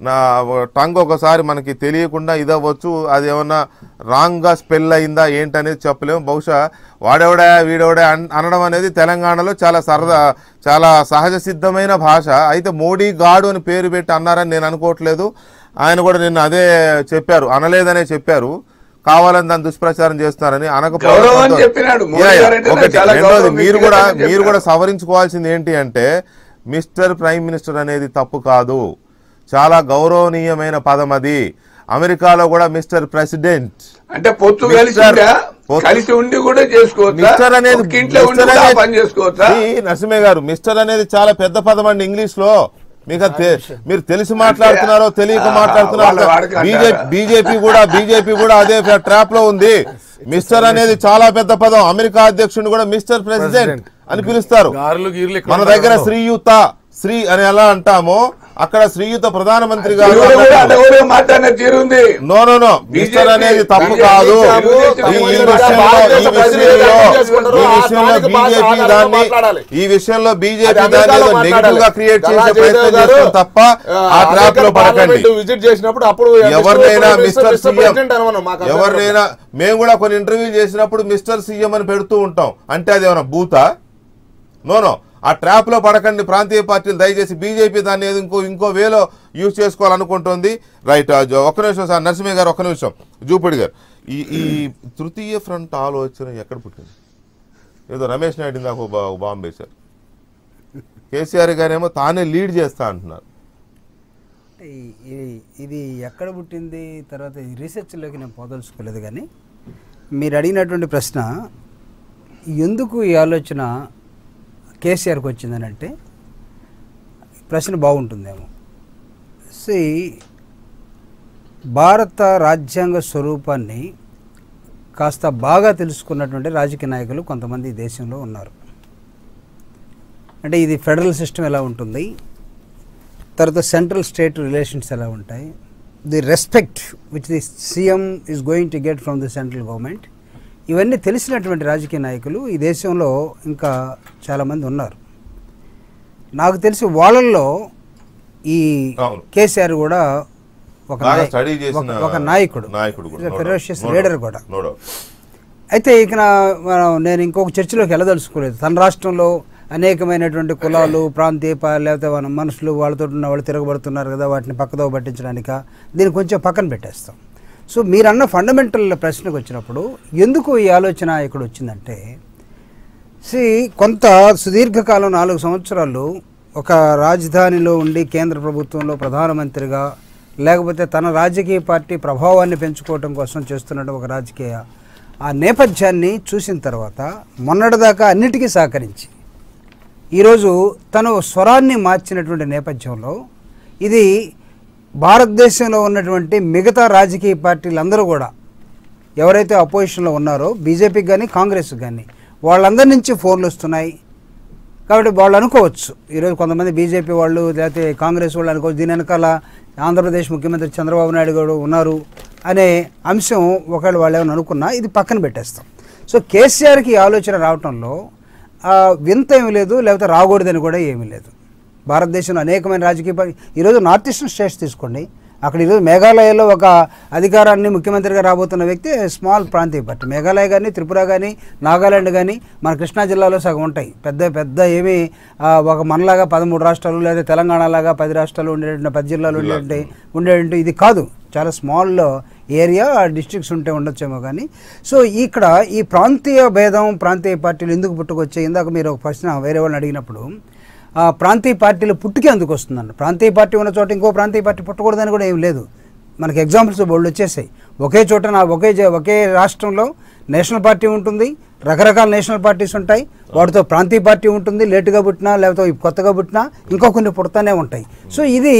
నా టంగ్ ఒకసారి మనకి తెలియకుండా ఇదవ్వచ్చు. అది ఏమన్నా రాంగ్గా స్పెల్ అయిందా ఏంటనేది చెప్పలేము. బహుశా వాడెవడా వీడెవడా అన్- అనడం అనేది తెలంగాణలో చాలా సరదా చాలా సహజ సిద్ధమైన భాష. అయితే మోడీ గాడు అని పేరు పెట్టి అన్నారని నేను అనుకోవట్లేదు. ఆయన కూడా నిన్న అదే చెప్పారు. అనలేదనే చెప్పారు. కావాలని దాన్ని దుష్ప్రచారం చేస్తున్నారని గౌరవం అని చెప్పినాడు. Modi yeah, yeah. గారంటే నాకు ఒకటి చాలా రెండోది గౌరవం మీరు కూడా మీరు కూడా. సవరించుకోవాల్సింది ఏంటి అంటే మిస్టర్ ప్రైమ్ మినిస్టర్ అనేది తప్పు కాదు. చాలా గౌరవనీయమైన పదం అది. అమెరికాలో కూడా మిస్టర్ ప్రెసిడెంట్. అంటే పొత్తు మిస్టర్ కలిసి ఉండి కూడా చేసుకోవచ్చా? మిస్టర్ అనేది నరసింహ గారు మిస్టర్ అనేది చాలా పెద్ద పదం అండి ఇంగ్లీష్లో మీకు మీరు తెలిసి మాట్లాడుతున్నారో తెలియక మాట్లాడుతున్నారో బీజేపీ కూడా బీజేపీ కూడా అదే ట్రాప్లో ఉంది. మిస్టర్ అనేది చాలా పెద్ద పదం. అమెరికా అధ్యక్షుడిని కూడా మిస్టర్ ప్రెసిడెంట్ అని పిలుస్తారు. మన దగ్గర శ్రీయుత శ్రీ అని ఎలా అంటామో అక్కడ శ్రీయుత ప్రధానమంత్రి గారు నో నో నో మిస్టర్ అనేది తప్పు కాదు. ఈ- విషయంలో బీజేపీ దాన్ని. ఈ విషయంలో బీజేపీ దాన్ని. నెగిటివ్గా క్రియేట్ చేసే ప్రయత్నం చేస్తాం తప్ప ఆ, ట్రాప్లో పడకండి. విజిట్ చేసినప్పుడు అప్పుడు ఎవరినైనా మిస్టర్ సీఎం ఎవరినైనా మేము కూడా కొన్ని ఇంటర్వ్యూ చేసినప్పుడు మిస్టర్ సీఎం అని పెడుతూ ఉంటాం. అంటే అది ఏమైనా బూతా? No no. ఆ ట్రాప్లో పడకండి ప్రాంతీయ పార్టీలు దయచేసి బీజేపీ దాన్ని ఏదో ఇంకో ఇంకో వేలో యూజ్ చేసుకోవాలనుకుంటుంది. రైట్ ఒక్క నిమిషం సార్ నరసింహ గారు ఒక్క నిమిషం. జూపిడి గారు ఈ ఈ తృతీయ ఫ్రంట్ ఆలోచన ఎక్కడ పుట్టింది? ఏదో రమేష్ నాయుడు నాకు ఒక బా- బాంబు వేశారు. కేసీఆర్ గారేమో తానే లీడ్ చేస్తా అంటున్నారు. ఇది ఎక్కడ పుట్టింది? తర్వాత రీసెర్చ్లోకి నేను పోదలుచుకోలేదు కానీ మీరు అడిగినటువంటి ప్రశ్న ఎందుకు ఈ ఆలోచన కేసీఆర్కి వచ్చిందని అంటే ప్రశ్న బాగుంటుందేమో. సి భారత రాజ్యాంగ స్వరూపాన్ని కాస్త బాగా తెలుసుకున్నటువంటి రాజకీయ నాయకులు కొంతమంది దేశంలో ఉన్నారు. అంటే ఇది ఫెడరల్ సిస్టమ్ ఎలా ఉంటుంది తర్వాత సెంట్రల్ స్టేట్ రిలేషన్స్ ఎలా ఉంటాయి the respect which the CM is going to get from the central government ఇవన్నీ తెలిసినటువంటి రాజకీయ నాయకులు ఈ దేశంలో ఇంకా చాలామంది ఉన్నారు. నాకు తెలిసి వాళ్ళల్లో ఈ. కేసీఆర్ కూడా ఒక ఒక- నాయకుడు. నాయకుడు కూడా ఫెరోషియస్ లీడర్ కూడా. అయితే ఇక నేను ఇంకొక చర్చలోకి వెళ్ళదలుచుకోలేదు. తన రాష్ట్రంలో అనేకమైనటువంటి కులాలు ప్రాంతీయ లేకపోతే మన మనుషులు వాళ్ళతో ఉన్న వాళ్ళు తిరగబడుతున్నారు కదా వాటిని పక్కదో పట్టించడానిక? దీన్ని కొంచెం పక్కన పెట్టేస్తాం. సో మీరన్న ఫండమెంటల్ ప్రశ్నకు వచ్చినప్పుడు ఎందుకు ఈ ఆలోచన ఇక్కడ వచ్చిందంటే సి కొంత సుదీర్ఘకాలం నాలుగు సంవత్సరాలు ఒక రాజధానిలో ఉండి కేంద్ర ప్రభుత్వంలో ప్రధానమంత్రిగా లేకపోతే తన రాజకీయ పార్టీ ప్రభావాన్ని పెంచుకోవటం కోసం చేస్తున్న ఒక రాజకీయ ఆ నేపథ్యాన్ని చూసిన తర్వాత మొన్నటిదాకా అన్నిటికీ సహకరించి ఈరోజు తను స్వరాన్ని మార్చినటువంటి నేపథ్యంలో ఇది భారతదేశంలో ఉన్నటువంటి మిగతా రాజకీయ పార్టీలందరూ కూడా ఎవరైతే అపోజిషన్లో ఉన్నారో బీజేపీకి కానీ కాంగ్రెస్కి కానీ వాళ్ళందరి నుంచి ఫోన్లు వస్తున్నాయి. కాబట్టి వాళ్ళు అనుకోవచ్చు. ఈరోజు కొంతమంది బీజేపీ వాళ్ళు లేకపోతే కాంగ్రెస్ వాళ్ళు అనుకోవచ్చు దీని వెనకాల ఆంధ్రప్రదేశ్ ముఖ్యమంత్రి చంద్రబాబు నాయుడు గారు ఉన్నారు అనే అంశం ఒకవేళ వాళ్ళు ఏమైనా అనుకున్నా ఇది పక్కన పెట్టేస్తాం. సో కేసీఆర్కి ఆలోచన రావటంలో ఆ, వింత ఏమీ లేదు లేకపోతే రాకూడదని కూడా ఏమీ లేదు. భారతదేశంలో అనేకమైన రాజకీయ పార్టీ ఈరోజు నార్త్ ఈస్టర్న్ స్టేట్స్ తీసుకోండి. అక్కడ ఈరోజు మేఘాలయలో ఒక అధికారాన్ని ముఖ్యమంత్రిగా రాబోతున్న వ్యక్తి స్మాల్ ప్రాంతీయ పార్టీ. మేఘాలయ కానీ త్రిపుర కానీ నాగాలాండ్ కానీ మన కృష్ణా జిల్లాలో సగం ఉంటాయి. పెద్ద పెద్ద ఏమి ఒక మనలాగా పదమూడు రాష్ట్రాలు లేదా తెలంగాణలాగా పది రాష్ట్రాలు ఉండేటువంటి పది జిల్లాలు ఉండేటువంటి ఉండేటువంటి ఇది కాదు. చాలా స్మాల్ ఏరియా డిస్ట్రిక్ట్స్ ఉంటే ఉండొచ్చేమో కానీ సో ఇక్కడ ఈ ప్రాంతీయ భేదం ప్రాంతీయ పార్టీలు ఎందుకు పుట్టుకొచ్చాయి? ఇందాక మీరు ఒక ప్రశ్న వేరే వాళ్ళని అడిగినప్పుడు ప్రాంతీయ పార్టీలు పుట్టుకే అందుకు వస్తుందండి ప్రాంతీయ పార్టీ ఉన్న చోట ఇంకో ప్రాంతీయ పార్టీ పుట్టకూడదని కూడా ఏం లేదు. మనకి ఎగ్జాంపుల్స్ బోల్డ్ వచ్చేసాయి. ఒకే చోట నా ఒకే ఒకే రాష్ట్రంలో నేషనల్ పార్టీ ఉంటుంది రకరకాల నేషనల్ పార్టీస్ ఉంటాయి. వాటితో ప్రాంతీయ పార్టీ ఉంటుంది లేటుగా పుట్టినా లేకపోతే కొత్తగా పుట్టినా ఇంకా కొన్ని పుడతానే ఉంటాయి. సో ఇది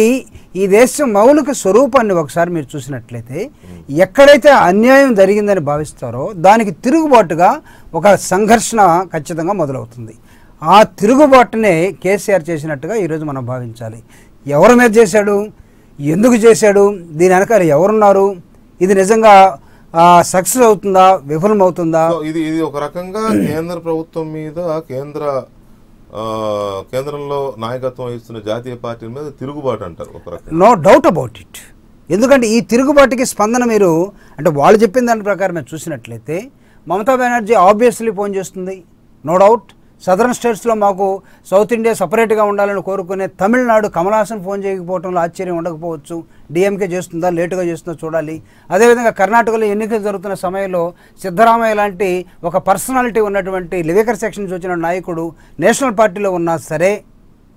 ఈ దేశం మౌలిక స్వరూపాన్ని ఒకసారి మీరు చూసినట్లయితే ఎక్కడైతే అన్యాయం జరిగిందని భావిస్తారో దానికి తిరుగుబాటుగా ఒక సంఘర్షణ ఖచ్చితంగా మొదలవుతుంది. ఆ తిరుగుబాటునే కేసీఆర్ చేసినట్టుగా ఈరోజు మనం భావించాలి. ఎవరి మీద చేశాడు? ఎందుకు చేశాడు? దీని వెనకాల ఎవరున్నారు? ఇది నిజంగా సక్సెస్ అవుతుందా? విఫలమవుతుందా? సో ఇది ఇది ఒక రకంగా కేంద్ర ప్రభుత్వం మీద కేంద్ర కేంద్రంలో నాయకత్వం వహిస్తున్న జాతీయ పార్టీల మీద తిరుగుబాటు అంటారు ఒక రకంగా. నో డౌట్ అబౌట్ ఇట్ ఎందుకంటే ఈ తిరుగుబాటుకి స్పందన మీరు అంటే వాళ్ళు చెప్పిన దాని ప్రకారం చూసినట్లయితే మమతా బెనర్జీ ఆబ్వియస్లీ ఫోన్ చేస్తుంది. నో డౌట్ సదరన్ స్టేట్స్లో మాకు సౌత్ ఇండియా సపరేట్గా ఉండాలని కోరుకునే తమిళనాడు కమలాసన్ ఫోన్ చేయకపోవడంలో ఆశ్చర్యం ఉండకపోవచ్చు. డిఎంకే చేస్తుందా? లేటుగా చేస్తుందో? చూడాలి. అదేవిధంగా కర్ణాటకలో ఎన్నికలు జరుగుతున్న సమయంలో సిద్ధరామయ్య లాంటి ఒక పర్సనాలిటీ ఉన్నటువంటి లివేకర్ సెక్షన్ నుంచి వచ్చిన నాయకుడు నేషనల్ పార్టీలో ఉన్నా సరే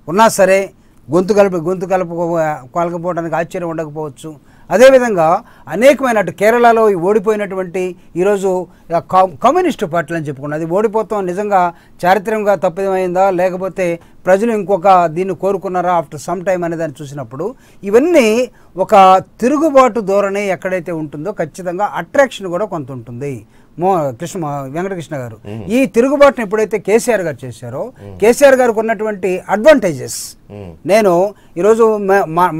ఉన్నా సరే గొంతు కలుపు గొంతు కలుపు కలకపోవడానికి ఆశ్చర్యం ఉండకపోవచ్చు. అదేవిధంగా అనేకమైన అటు కేరళలో ఓడిపోయినటువంటి ఈరోజు కమ్యూనిస్టు పార్టీలు అని చెప్పుకున్నది అది ఓడిపోతాం నిజంగా చారిత్రకంగా తప్పిదమైందా? లేకపోతే ప్రజలు ఇంకొక దీన్ని కోరుకున్నారా ఆఫ్టర్ సమ్ టైం అనే దాన్ని చూసినప్పుడు? ఇవన్నీ ఒక తిరుగుబాటు ధోరణి ఎక్కడైతే ఉంటుందో ఖచ్చితంగా అట్రాక్షన్ కూడా కొంత ఉంటుంది. మో కృష్ణ వెంకటకృష్ణ గారు. ఈ తిరుగుబాటును ఎప్పుడైతే కేసీఆర్ గారు చేశారో కేసీఆర్ గారికి ఉన్నటువంటి అడ్వాంటేజెస్ నేను ఈరోజు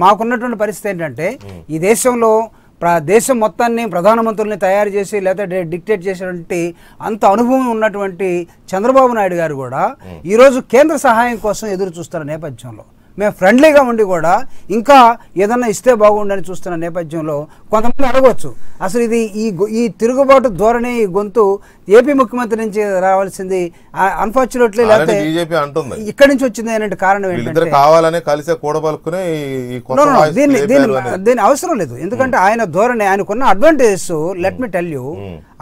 మాకున్నటువంటి పరిస్థితి ఏంటంటే ఈ దేశంలో ప్ర- దేశం మొత్తాన్ని ప్రధానమంత్రుల్ని తయారు చేసి లేదా డిక్టేట్ చేసినటువంటి అంత అనుభవం ఉన్నటువంటి చంద్రబాబు నాయుడు గారు కూడా ఈరోజు కేంద్ర సహాయం కోసం ఎదురు చూస్తున్న నేపథ్యంలో. మేము ఫ్రెండ్లీగా ఉండి కూడా ఇంకా ఏదన్నా ఇస్తే బాగుండని చూస్తున్న నేపథ్యంలో కొంతమంది అడగవచ్చు అసలు ఇది ఈ ఈ తిరుగుబాటు ధోరణి ఈ గొంతు ఏపీ ముఖ్యమంత్రి నుంచి రావాల్సింది అన్ఫార్చునేట్లీ లేకపోతే ఇక్కడి నుంచి వచ్చింది అనే కారణం ఏంటంటే కావాలనే కలిసే కూడబలుకునే దీన్ని. దీని అవసరం లేదు. ఎందుకంటే ఆయన ధోరణి ఆయనకున్న advantages let me tell you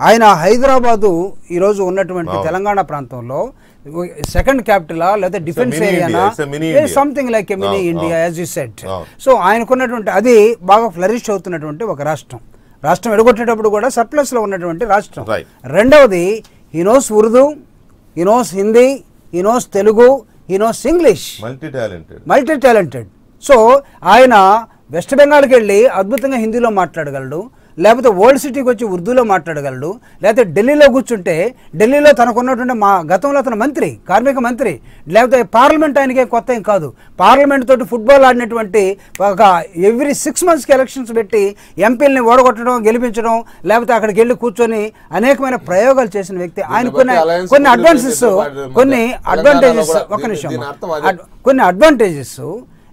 ఆయన హైదరాబాదు ఈ రోజు ఉన్నటువంటి తెలంగాణ ప్రాంతంలో సెకండ్ క్యాపిటల్ లేదా defence ఏరియానా. Something like a mini India. As you said. So ఆయనకున్నటువంటి అది బాగా ఫ్లరిష్ అవుతున్నటువంటి ఒక రాష్ట్రం రాష్ట్రం ఎడగొట్టేటప్పుడు కూడా సర్ప్లస్లో ఉన్నటువంటి రాష్ట్రం. రెండవది he knows Urdu he knows Hindi he knows Telugu he knows English multi talented multi talented so ఆయన వెస్ట్ బెంగాల్కి వెళ్ళి అద్భుతంగా హిందీలో మాట్లాడగలడు లేకపోతే ఓల్డ్ సిటీకి వచ్చి ఉర్దూలో మాట్లాడగలడు లేకపోతే ఢిల్లీలో కూర్చుంటే ఢిల్లీలో తనకున్నటువంటి మా గతంలో అతను మంత్రి కార్మిక మంత్రి లేకపోతే పార్లమెంట్ ఆయనకే కొత్త ఏం కాదు. పార్లమెంట్ తోటి ఫుట్బాల్ ఆడినటువంటి ఒక ఎవ్రీ సిక్స్ మంత్స్కి ఎలక్షన్స్ పెట్టి ఎంపీలని ఓడగొట్టడం గెలిపించడం లేకపోతే అక్కడికి వెళ్ళి కూర్చొని అనేకమైన ప్రయోగాలు చేసిన వ్యక్తి. ఆయన కొన్ని కొన్ని అడ్వాన్సెస్ కొన్ని అడ్వాంటేజెస్ ఒక నిమిషం. కొన్ని అడ్వాంటేజెస్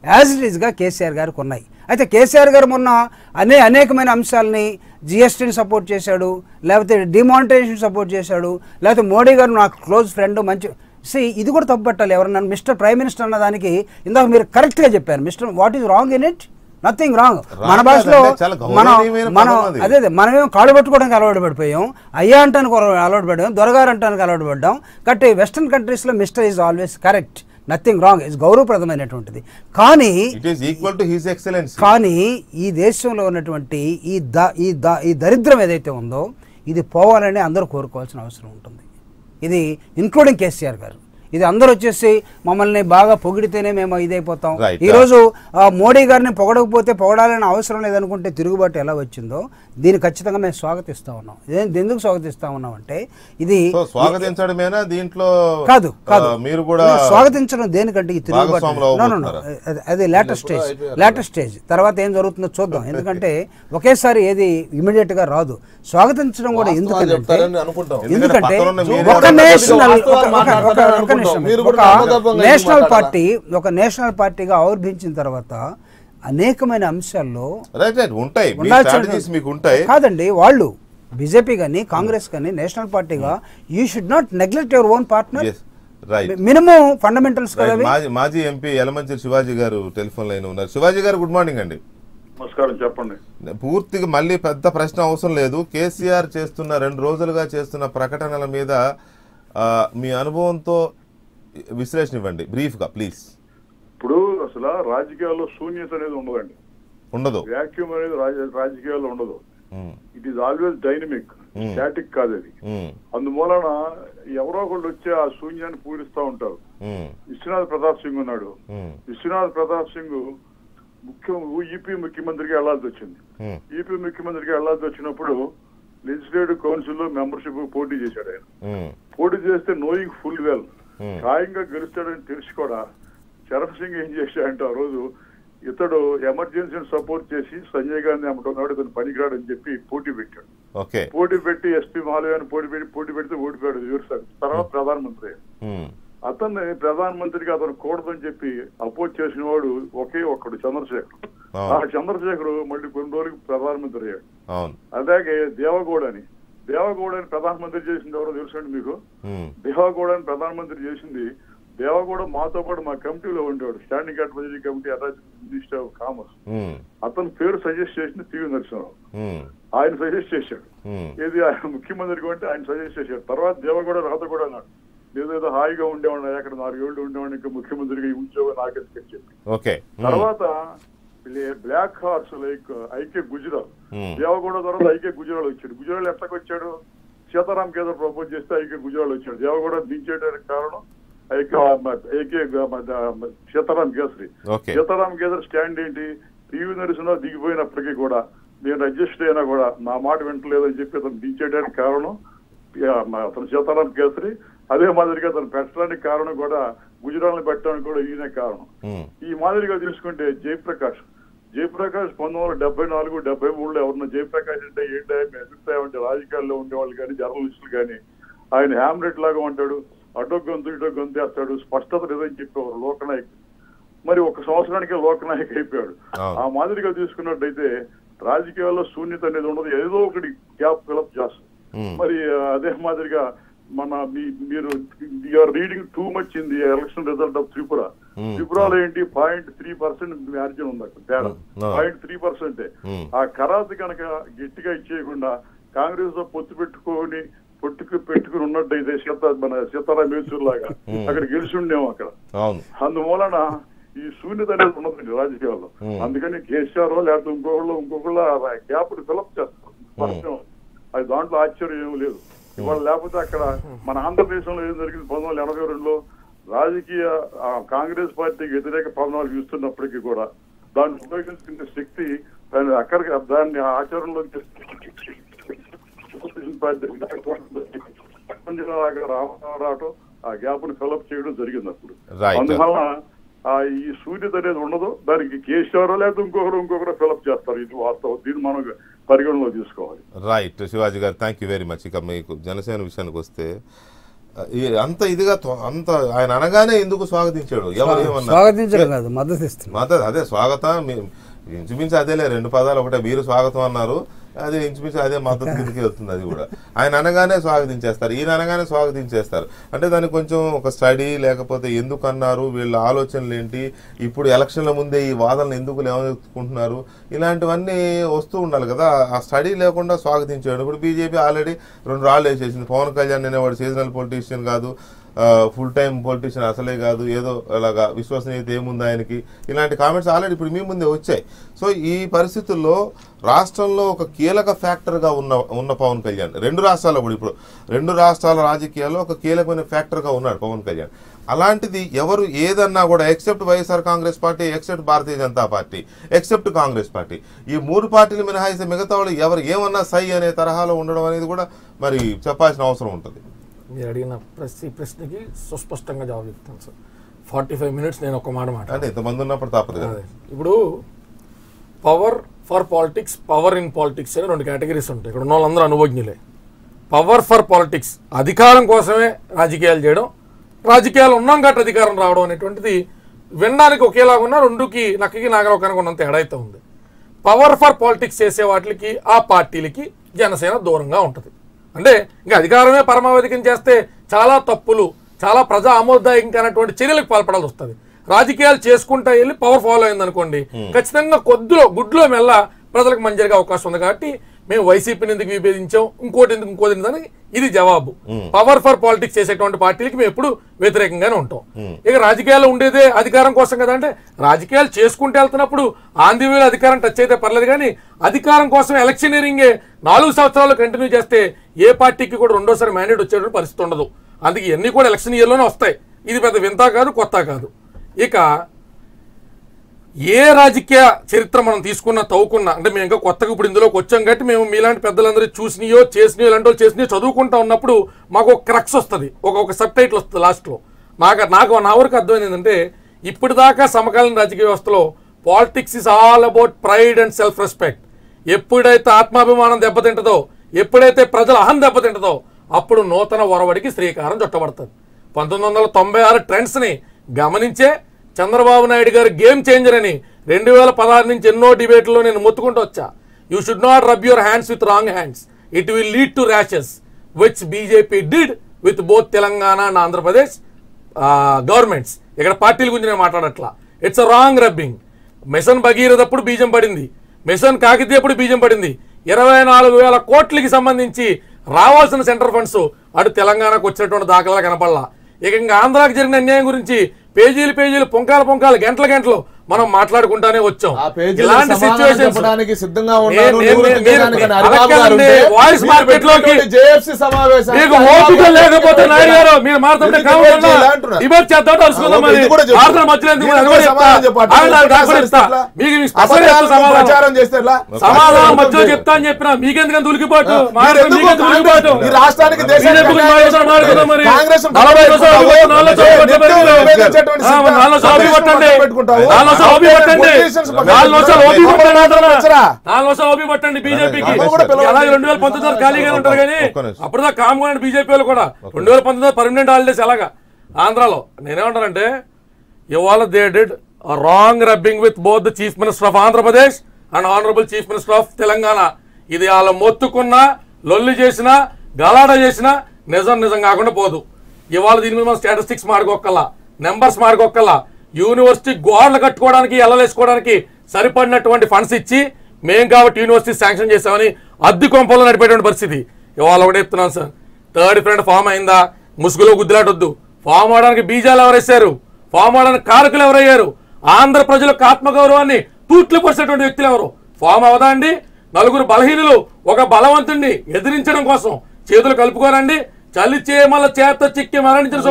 యాజ్ ఇట్ ఈస్గా కేసీఆర్ గారికి ఉన్నాయి. అయితే కేసీఆర్ గారు మొన్న అనే అనేకమైన అంశాలని జిఎస్టీని సపోర్ట్ చేశాడు లేకపోతే డిమానిటైజేషన్ సపోర్ట్ చేశాడు లేకపోతే మోడీ గారు నాకు క్లోజ్ ఫ్రెండ్ మంచి సి ఇది కూడా తప్పుపట్టాలి ఎవరన్నా మిస్టర్ ప్రైమ్ మినిస్టర్ అన్న దానికి ఇందాక మీరు కరెక్ట్గా చెప్పారు. Mister what is wrong in it nothing wrong మన భాషలో మనం మనం అది. అదే మనమేమో కాళ్ళు పట్టుకోవడానికి అలవాటు పడిపోయాం. అయ్యా అంటానికి అలవాటు పడ్డాం. దొరగారు అంటానికి అలవాటు పడ్డాం. కాబట్టి వెస్టర్న్ కంట్రీస్లో mister is always correct nothing wrong is గౌరవప్రదమైనటువంటిది. కానీ ఈక్వల్ టు హిస్ ఎక్సలెన్స్ కానీ ఈ దేశంలో ఉన్నటువంటి ఈ ద ఈ ద ఈ దరిద్రం ఏదైతే ఉందో ఇది పోవాలని అందరూ కోరుకోవాల్సిన అవసరం ఉంటుంది. ఇది ఇంక్లూడింగ్ కేసీఆర్ గారు. ఇది అందరూ వచ్చేసి మమ్మల్ని బాగా పొగిడితేనే మేము ఇదైపోతాం. Right. ఈ రోజు ఆ, మోడీ గారిని పొగడకపోతే పొగడాలని అవసరం లేదనుకుంటే తిరుగుబాటు ఎలా వచ్చిందో దీన్ని ఖచ్చితంగా మేము స్వాగతిస్తా ఉన్నాం. ఎందుకు స్వాగతిస్తా ఉన్నాం అంటే ఇది స్వాగతించడమేనా? దీంట్లో కాదు కాదు. మీరు కూడా స్వాగతించడం దేనికంటే ఈ తిరుగుబాటు? అది- లేటెస్ట్ స్టేజ్ లేటెస్ట్ స్టేజ్ తర్వాత ఏం జరుగుతుందో చూద్దాం. ఎందుకంటే ఒకేసారి ఏది ఇమీడియట్గా రాదు. స్వాగతించడం కూడా వాస్తవాలు ఎందుకంటే ఒక. నేషనల్ ఒక- నేషనల్? పార్టీ ఒక నేషనల్ పార్టీగా ఆవిర్భించిన తర్వాత అనేకమైన అంశాల్లో రైట్ రైట్ ఉంటాయి. కాదండి వాళ్ళు బీజేపీ కానీ కాంగ్రెస్ కానీ నేషనల్ పార్టీగా you should not neglect your own partner. Minimum fundamentals. మాజీ ఎంపీ యలమంచిలి శివాజీ గారు టెలిఫోన్ లైన్ ఉన్నారు. శివాజీ గారు గుడ్ మార్నింగ్ అండి. నమస్కారం చెప్పండి. పూర్తిగా మళ్ళీ పెద్ద ప్రశ్న అవసరం లేదు. కేసీఆర్ చేస్తున్న రెండు రోజులుగా చేస్తున్న ప్రకటనల మీద మీ అనుభవంతో విశ్లేషణ ఇవ్వండి బ్రీఫ్గా ప్లీజ్ ఇప్పుడు అసలు రాజకీయాల్లో శూన్యత అనేది ఉండదండి. ఉండదు. వ్యాక్యూమ్ అనేది రాజ- రాజకీయాల్లో ఉండదు. It is always dynamic. Static కాదు అది. అందువలన ఎవరో ఒకళ్ళు వచ్చి ఆ శూన్యాన్ని పూరిస్తూ ఉంటారు. విశ్వనాథ్ ప్రతాప్ సింగ్ ఉన్నాడు. విశ్వనాథ్ ప్రతాప్ సింగ్ ముఖ్య ఈపీ ముఖ్యమంత్రిగా వెళ్ళాల్సి వచ్చింది. ఈపీ ముఖ్యమంత్రిగా వెళ్ళాల్సి వచ్చినప్పుడు లెజిస్లేటివ్ కౌన్సిల్లో మెంబర్షిప్ పోటీ చేశాడు ఆయన. పోటీ చేస్తే నోయింగ్ ఫుల్ వెల్. ఖాయంగా గెలుస్తాడని తెలిసి కూడా శరత్ సింగ్ ఏం చేశాడంటే ఆ రోజు ఇతడు ఎమర్జెన్సీని సపోర్ట్ చేసి సంజయ్ గాంధీ అమ్ముకున్నాడు ఇతను పనికిరాడని చెప్పి పోటీ పెట్టాడు. పోటీ పెట్టి ఎస్పీ మాలయాన్ని పోటీ పెట్టి పోటీ పెడితే ఓడిపోయాడు చూస్తాడు తర్వాత ప్రధానమంత్రి. అయ్యాడు. ఉమ్, అతన్ని ప్రధానమంత్రిగా అతను కూడదని చెప్పి అపోజ్ చేసిన వాడు ఒకే ఒక్కడు చంద్రశేఖర్. ఆ. చంద్రశేఖర్ మళ్ళీ కొన్ని రోజులకు ప్రధానమంత్రి అయ్యాడు. అలాగే దేవగౌడని దేవగౌడని ప్రధానమంత్రి చేసింది ఎవరో తెలుసండి మీకు? దేవగౌడని ప్రధానమంత్రి చేసింది. దేవగౌడ మాతో పాటు మా కమిటీలో ఉండేవాడు standing advisory committee attach minister of commerce. అతని పేరు సజెస్ట్ చేసింది పివి నరసింహరావు. ఆయన సజెస్ట్ చేశాడు. ఏది ఆయన ముఖ్యమంత్రికి అంటే ఆయన సజెస్ట్ చేశాడు. తర్వాత దేవగౌడ రాత కూడా అన్నాడు. ఏదేదో హాయిగా ఉండేవాడిని అక్కడ నాలుగేళ్ళు ఉండేవాడిని ఇంకా ముఖ్యమంత్రిగా ఉద్యోగం నాకెందుకని చెప్పి. తర్వాత black horse like IK Hmm. Devegowda తర్వాత ఐకే గుజరాల్ వచ్చాడు. గుజరాల్ ఎట్లకి వచ్చాడు? సీతారాం కేంద్ర ప్రపోజ్ చేస్తే ఐకే గుజరాల్ వచ్చాడు. దేవగౌడ దించేయడానికి కారణం ఐకే సీతారాం కేసరి. సీతారాం కేసరి స్టాండ్ ఏంటి? పివి నరసింహరావు దిగిపోయినప్పటికీ కూడా నేను అడ్జస్ట్ అయినా కూడా నా మాట వింటలేదని చెప్పి అతను దించేయడానికి కారణం అతను సీతారాం కేసరి. అదే మాదిరిగా అతను పెట్టడానికి కారణం కూడా గుజరాల్ని పెట్టడానికి కూడా ఈయనే కారణం. ఉమ్, ఈ మాదిరిగా తీసుకుంటే జయప్రకాష్ జయప్రకాష్ పంతొమ్మిది వందల డెబ్బై నాలుగు డెబ్బై మూడులో ఎవరన్నా జయప్రకాష్ అంటే ఏంటి ఆయన ఎదుగుతాయి అంటే రాజకీయాల్లో ఉండేవాళ్ళు కానీ జర్నలిస్టులు కానీ ఆయన హ్యామ్లెట్ లాగా ఉంటాడు అటో గొంతు ఇటో గొంతేస్తాడు స్పష్టత లేదని చెప్పేవారు లోకనాయక్ మరి ఒక సంవత్సరానికి లోకనాయక్ అయిపోయాడు. ఆ మాదిరిగా తీసుకున్నట్టయితే రాజకీయాల్లో శూన్యత అనేది ఉండదు ఏదో ఒకటి గ్యాప్ ఫిలప్ చేస్తుంది. మరి అదే మాదిరిగా మన మీరు you're reading too much in the election result of Tripura. త్రిపురలో ఏంటి? పాయింట్ త్రీ పర్సెంట్ మార్జిన్ ఉంది అక్కడ తేడా. Hmm. పాయింట్ త్రీ పర్సెంటే. Hmm. ఆ ఖరాదు కనుక గట్టిగా ఇచ్చేయకుండా కాంగ్రెస్తో పొత్తు పెట్టుకొని పొట్టుకు పెట్టుకుని ఉన్నట్టయితే సీత మన సీతారాం యేచూరు లాగా Hmm. అక్కడ గెలిచి ఉండేమో అక్కడ. అందువలన ఈ శూన్యత అనేది ఉన్నదండి రాజకీయాల్లో. Hmm. అందుకని కేసీఆర్ లేకపోతే ఇంకొకళ్ళు ఇంకొకళ్ళు గ్యాప్ ఫిలప్ చేస్తారు. అది దాంట్లో ఆశ్చర్యం ఏమీ లేదు. ఇవాళ లేకపోతే అక్కడ మన ఆంధ్రప్రదేశ్లో ఏం జరిగింది? పంతొమ్మిది వందల ఎనభై రెండులో రాజకీయ కాంగ్రెస్ పార్టీకి వ్యతిరేక పవనాలు ఇస్తున్నప్పటికీ కూడా దాన్ని ఉపయోగించుకునే శక్తి దాన్ని అక్కడికి దాన్ని ఆచరణలో రావటం ఆ గ్యాప్ని ఫిలప్ చేయడం జరిగింది అప్పుడు. అందువల్ల ఆ ఈ సూర్యత అనేది ఉండదు దానికి కేసీఆర్ లేకపోతే ఇంకొకరు ఇంకొకరు ఫిలప్ చేస్తారు. ఇది వాస్తవం. దీన్ని మనం పరిగణలో తీసుకోవాలి. రైట్ శివాజీ గారు థ్యాంక్ యూ వెరీ మచ్ ఇక మీకు జనసేన విషయానికి వస్తే అంత ఇదిగా అంత ఆయన అనగానే ఎందుకు స్వాగతించాడు? ఎవరు ఏమన్నా స్వాగతించడం కాదు మద్దతు అదే స్వాగతం ఇంచుమించు అదేలే రెండు పదాలు ఒకటే మీరు స్వాగతం అన్నారు. అదే ఇంచుమించు అదే మద్దతు కిందకి వెళ్తుంది అది కూడా. ఆయన అనగానే స్వాగతించేస్తారు ఈయన అనగానే స్వాగతించేస్తారు. అంటే దానికి కొంచెం ఒక స్టడీ లేకపోతే ఎందుకు అన్నారు వీళ్ళ ఆలోచనలు ఏంటి ఇప్పుడు ఎలక్షన్ల ముందే ఈ వాదనలు ఎందుకు లేవనెత్తుకుంటున్నారు ఇలాంటివన్నీ వస్తూ ఉండాలి కదా. ఆ స్టడీ లేకుండా స్వాగతించాడు ఇప్పుడు బీజేపీ ఆల్రెడీ రెండు రాళ్ళు వేసేసింది. పవన్ కళ్యాణ్ అనేవాడు సీజనల్ పొలిటీషియన్ కాదు ఫుల్ టైం పొలిటీషియన్ అసలే కాదు ఏదో అలాగా విశ్వసనీయత ఏముంది ఆయనకి? ఇలాంటి కామెంట్స్ ఆల్రెడీ ఇప్పుడు మీ ముందే వచ్చాయి. సో ఈ పరిస్థితుల్లో రాష్ట్రంలో ఒక కీలక ఫ్యాక్టర్గా ఉన్న ఉన్న పవన్ కళ్యాణ్. రెండు రాష్ట్రాల్లో కూడా ఇప్పుడు రెండు రాష్ట్రాల రాజకీయాల్లో ఒక కీలకమైన ఫ్యాక్టర్గా ఉన్నాడు పవన్ కళ్యాణ్. అలాంటిది ఎవరు ఏదన్నా కూడా except YSR Congress party except Bharatiya Janata party except Congress party ఈ మూడు పార్టీలు మినహాయిస్తే మిగతా వాళ్ళు ఎవరు ఏమన్నా సై అనే తరహాలో ఉండడం అనేది కూడా మరి చెప్పాల్సిన అవసరం ఉంటుంది. మీరు అడిగిన ప్రతి ప్రశ్నకి సుస్పష్టంగా జవాబు చెప్తాను సార్. ఫార్టీ ఫైవ్ మినిట్స్ నేను ఒక మాట మాట అంటే ఇంతమంది ఉన్నప్పుడు తప్పదు. ఇప్పుడు power for politics power in politics అని రెండు కేటగిరీస్ ఉంటాయి. ఇక్కడ ఉన్న వాళ్ళందరూ అనుభజ్ఞులే. పవర్ ఫర్ పాలిటిక్స్ అధికారం కోసమే రాజకీయాలు చేయడం రాజకీయాలు ఉన్నాం కాబట్టి అధికారం రావడం అనేటువంటిది వినడానికి ఒకేలాగా ఉన్న రెండుకి నక్కకి నాగలోకానికి ఉన్నంత అయితే ఉంది. పవర్ ఫర్ పాలిటిక్స్ చేసే వాటికి ఆ పార్టీలకి జనసేన దూరంగా ఉంటుంది. అంటే ఇంకా అధికారమే పరమావధికం చేస్తే చాలా తప్పులు చాలా ప్రజా ఆమోదదాయకమైనటువంటి చర్యలకు పాల్పడాల్సి వస్తుంది. రాజకీయాలు చేసుకుంటా వెళ్ళి పవర్ ఫాలో అయింది అనుకోండి ఖచ్చితంగా కొద్దిలో గుడ్లో మెల్ల ప్రజలకు మంచి జరిగే అవకాశం ఉంది కాబట్టి మేము వైసీపీని ఎందుకు విభేదించాం? ఇంకోటి ఎందుకు ఇంకోటి ఎందుకు అని ఇది జవాబు. పవర్ ఫర్ పాలిటిక్స్ చేసేటువంటి పార్టీలకి మేము ఎప్పుడు వ్యతిరేకంగానే ఉంటాం. ఇక రాజకీయాల్లో ఉండేదే అధికారం కోసం కదా అంటే రాజకీయాలు చేసుకుంటూ వెళ్తున్నప్పుడు ఆంధ్ర వేలు అధికారం టచ్ అయితే పర్లేదు కానీ అధికారం కోసం ఎలక్షనీరింగే నాలుగు సంవత్సరాలు కంటిన్యూ చేస్తే ఏ పార్టీకి కూడా రెండోసారి మ్యాండేట్ వచ్చేటువంటి పరిస్థితి ఉండదు. అందుకే ఇవన్నీ కూడా ఎలక్షన్ ఇయర్లోనే వస్తాయి. ఇది పెద్ద వింత కాదు కొత్త కాదు. ఇక ఏ రాజకీయ చరిత్ర మనం తీసుకున్నా తవ్వుకున్నా అంటే మేము ఇంకా కొత్తగా ఇప్పుడు ఇందులోకి వచ్చాం కాబట్టి మేము మీలాంటి పెద్దలందరూ చూసినాయో చేసినాయో ఇలాంటి వాళ్ళు చేసినాయో చదువుకుంటా ఉన్నప్పుడు మాకు ఒక క్రక్స్ వస్తుంది. ఒక ఒక సబ్ టైటిల్ వస్తుంది లాస్ట్లో. నాకు నాకు నా వరకు అర్థమైంది ఏంటంటే ఇప్పటిదాకా సమకాలీన రాజకీయ వ్యవస్థలో politics is all about pride and self respect ఎప్పుడైతే ఆత్మాభిమానం దెబ్బతింటదో ఎప్పుడైతే ప్రజల అహం దెబ్బతింటదో అప్పుడు నూతన ఒరవడికి శ్రీకారం చుట్టబడుతుంది. పంతొమ్మిది వందల తొంభై ఆరు ట్రెండ్స్ని గమనించే చంద్రబాబు నాయుడు గారు గేమ్ చేంజర్ అని రెండు వేల పదహారు నుంచి ఎన్నో డిబేట్లో నేను మొత్తుకుంటూ వచ్చా. You should not rub your hands with wrong hands it will lead to rashes which BJP did with both Telangana and Andhra Pradesh governments ఇక్కడ పార్టీల గురించి నేను మాట్లాడట్లా. It's a wrong rubbing mission భగీరథప్పుడు బీజం పడింది. మిషన్ కాకితీయప్పుడు బీజం పడింది. ఇరవై నాలుగు వేల కోట్లకి సంబంధించి రావాల్సిన సెంటర్ ఫండ్స్ అటు తెలంగాణకు వచ్చినటువంటి దాఖలా కనపడలా. ఇక ఇంకా ఆంధ్రాకి జరిగిన అన్యాయం గురించి పేజీలు పేజీలు పొంకాల పొంకాలు గంటల గంటలు. మనం మాట్లాడుకుంటానే వచ్చాం ఇలాంటి వాయిస్ మార్కెట్లోకి మీకు ఓపిక లేకపోతే నాయుడు గారు మీరు మాట్లాడుతుంటే ఎందుకు కావాలి డిబేట్ చేయాలి అంటున్నా? డిబేట్ చేద్దాం అరుచుకుందాం మరి ఇది కూడా చెప్పు. ఆర్థిక మధ్యలో ఎందుకు దీనికి అది కూడా కూడా చెప్తా. సమాధానం చెప్పు. ఆగండి, ఆగండి, అది కూడా చెప్తా. ఎట్లా? మీకు మీకు స్పష్టంగా అబద్ధాలను చెప్తా సమాధానం. ప్రచారం చేస్తే ఎట్లా? సమాధానం మధ్యలో చెప్తా అని చెప్పిన మీకెందుకు దులికిపోటు రాష్ట్రానికి నాలుగు కొట్టండి. నాలుగు నాలుగు ఓపి? నాలుగు ఓపి బీజేపీకి. అలాగే రెండు వేల పంతొమ్మిది ఖాళీగానే ఉంటారు కానీ. అప్పుడుదా కామ్ కూడా బీజేపీ వాళ్ళు కూడా. రెండు వేల పంతొమ్మిది పర్మనెంట్ హాలిడేస్ ఎలాగా? ఆంధ్రాలో. నేనేమంటానంటే ఇవాళ they did wrong rubbing with both the chief minister of Andhra Pradesh and honourable chief minister of Telangana ఇది వాళ్ళ మొత్తుకున్నా లొల్లి చేసినా గలాట చేసినా నిజం నిజం కాకుండా పోదు. ఇవాళ దీని మీద మనం స్టాటిస్టిక్స్ మాడుకోక్కల్లా. నెంబర్స్ మాడుకోక్కల్లా. యూనివర్సిటీ గోడలు కట్టుకోవడానికి ఎల్లలేసుకోవడానికి సరిపడినటువంటి ఫండ్స్ ఇచ్చి మేం కాబట్టి యూనివర్సిటీ శాంక్షన్ చేసామని అద్దె కొంపలో నడిపేటువంటి పరిస్థితి. ఇవాళ ఒకటే చెప్తున్నాను సార్. థర్డ్ ఫ్రెండ్ ఫామ్ అయిందా? ముసుగులో గుద్దులాటొద్దు ఫామ్ అవడానికి బీజాలు ఎవరేశారు? ఫామ్ అవడానికి కారకులు ఎవరయ్యారు? ఆంధ్ర ప్రజలకు ఆత్మగౌరవాన్ని తూట్లు పరిచినటువంటి వ్యక్తులు ఎవరు? ఫామ్ అవదా అండి? నలుగురు బలహీనులు ఒక బలవంతుణ్ణి ఎదిరించడం కోసం చేతులు కలుపుకోరండి. చలి చేయమల చేత చిక్కి మరణించిన.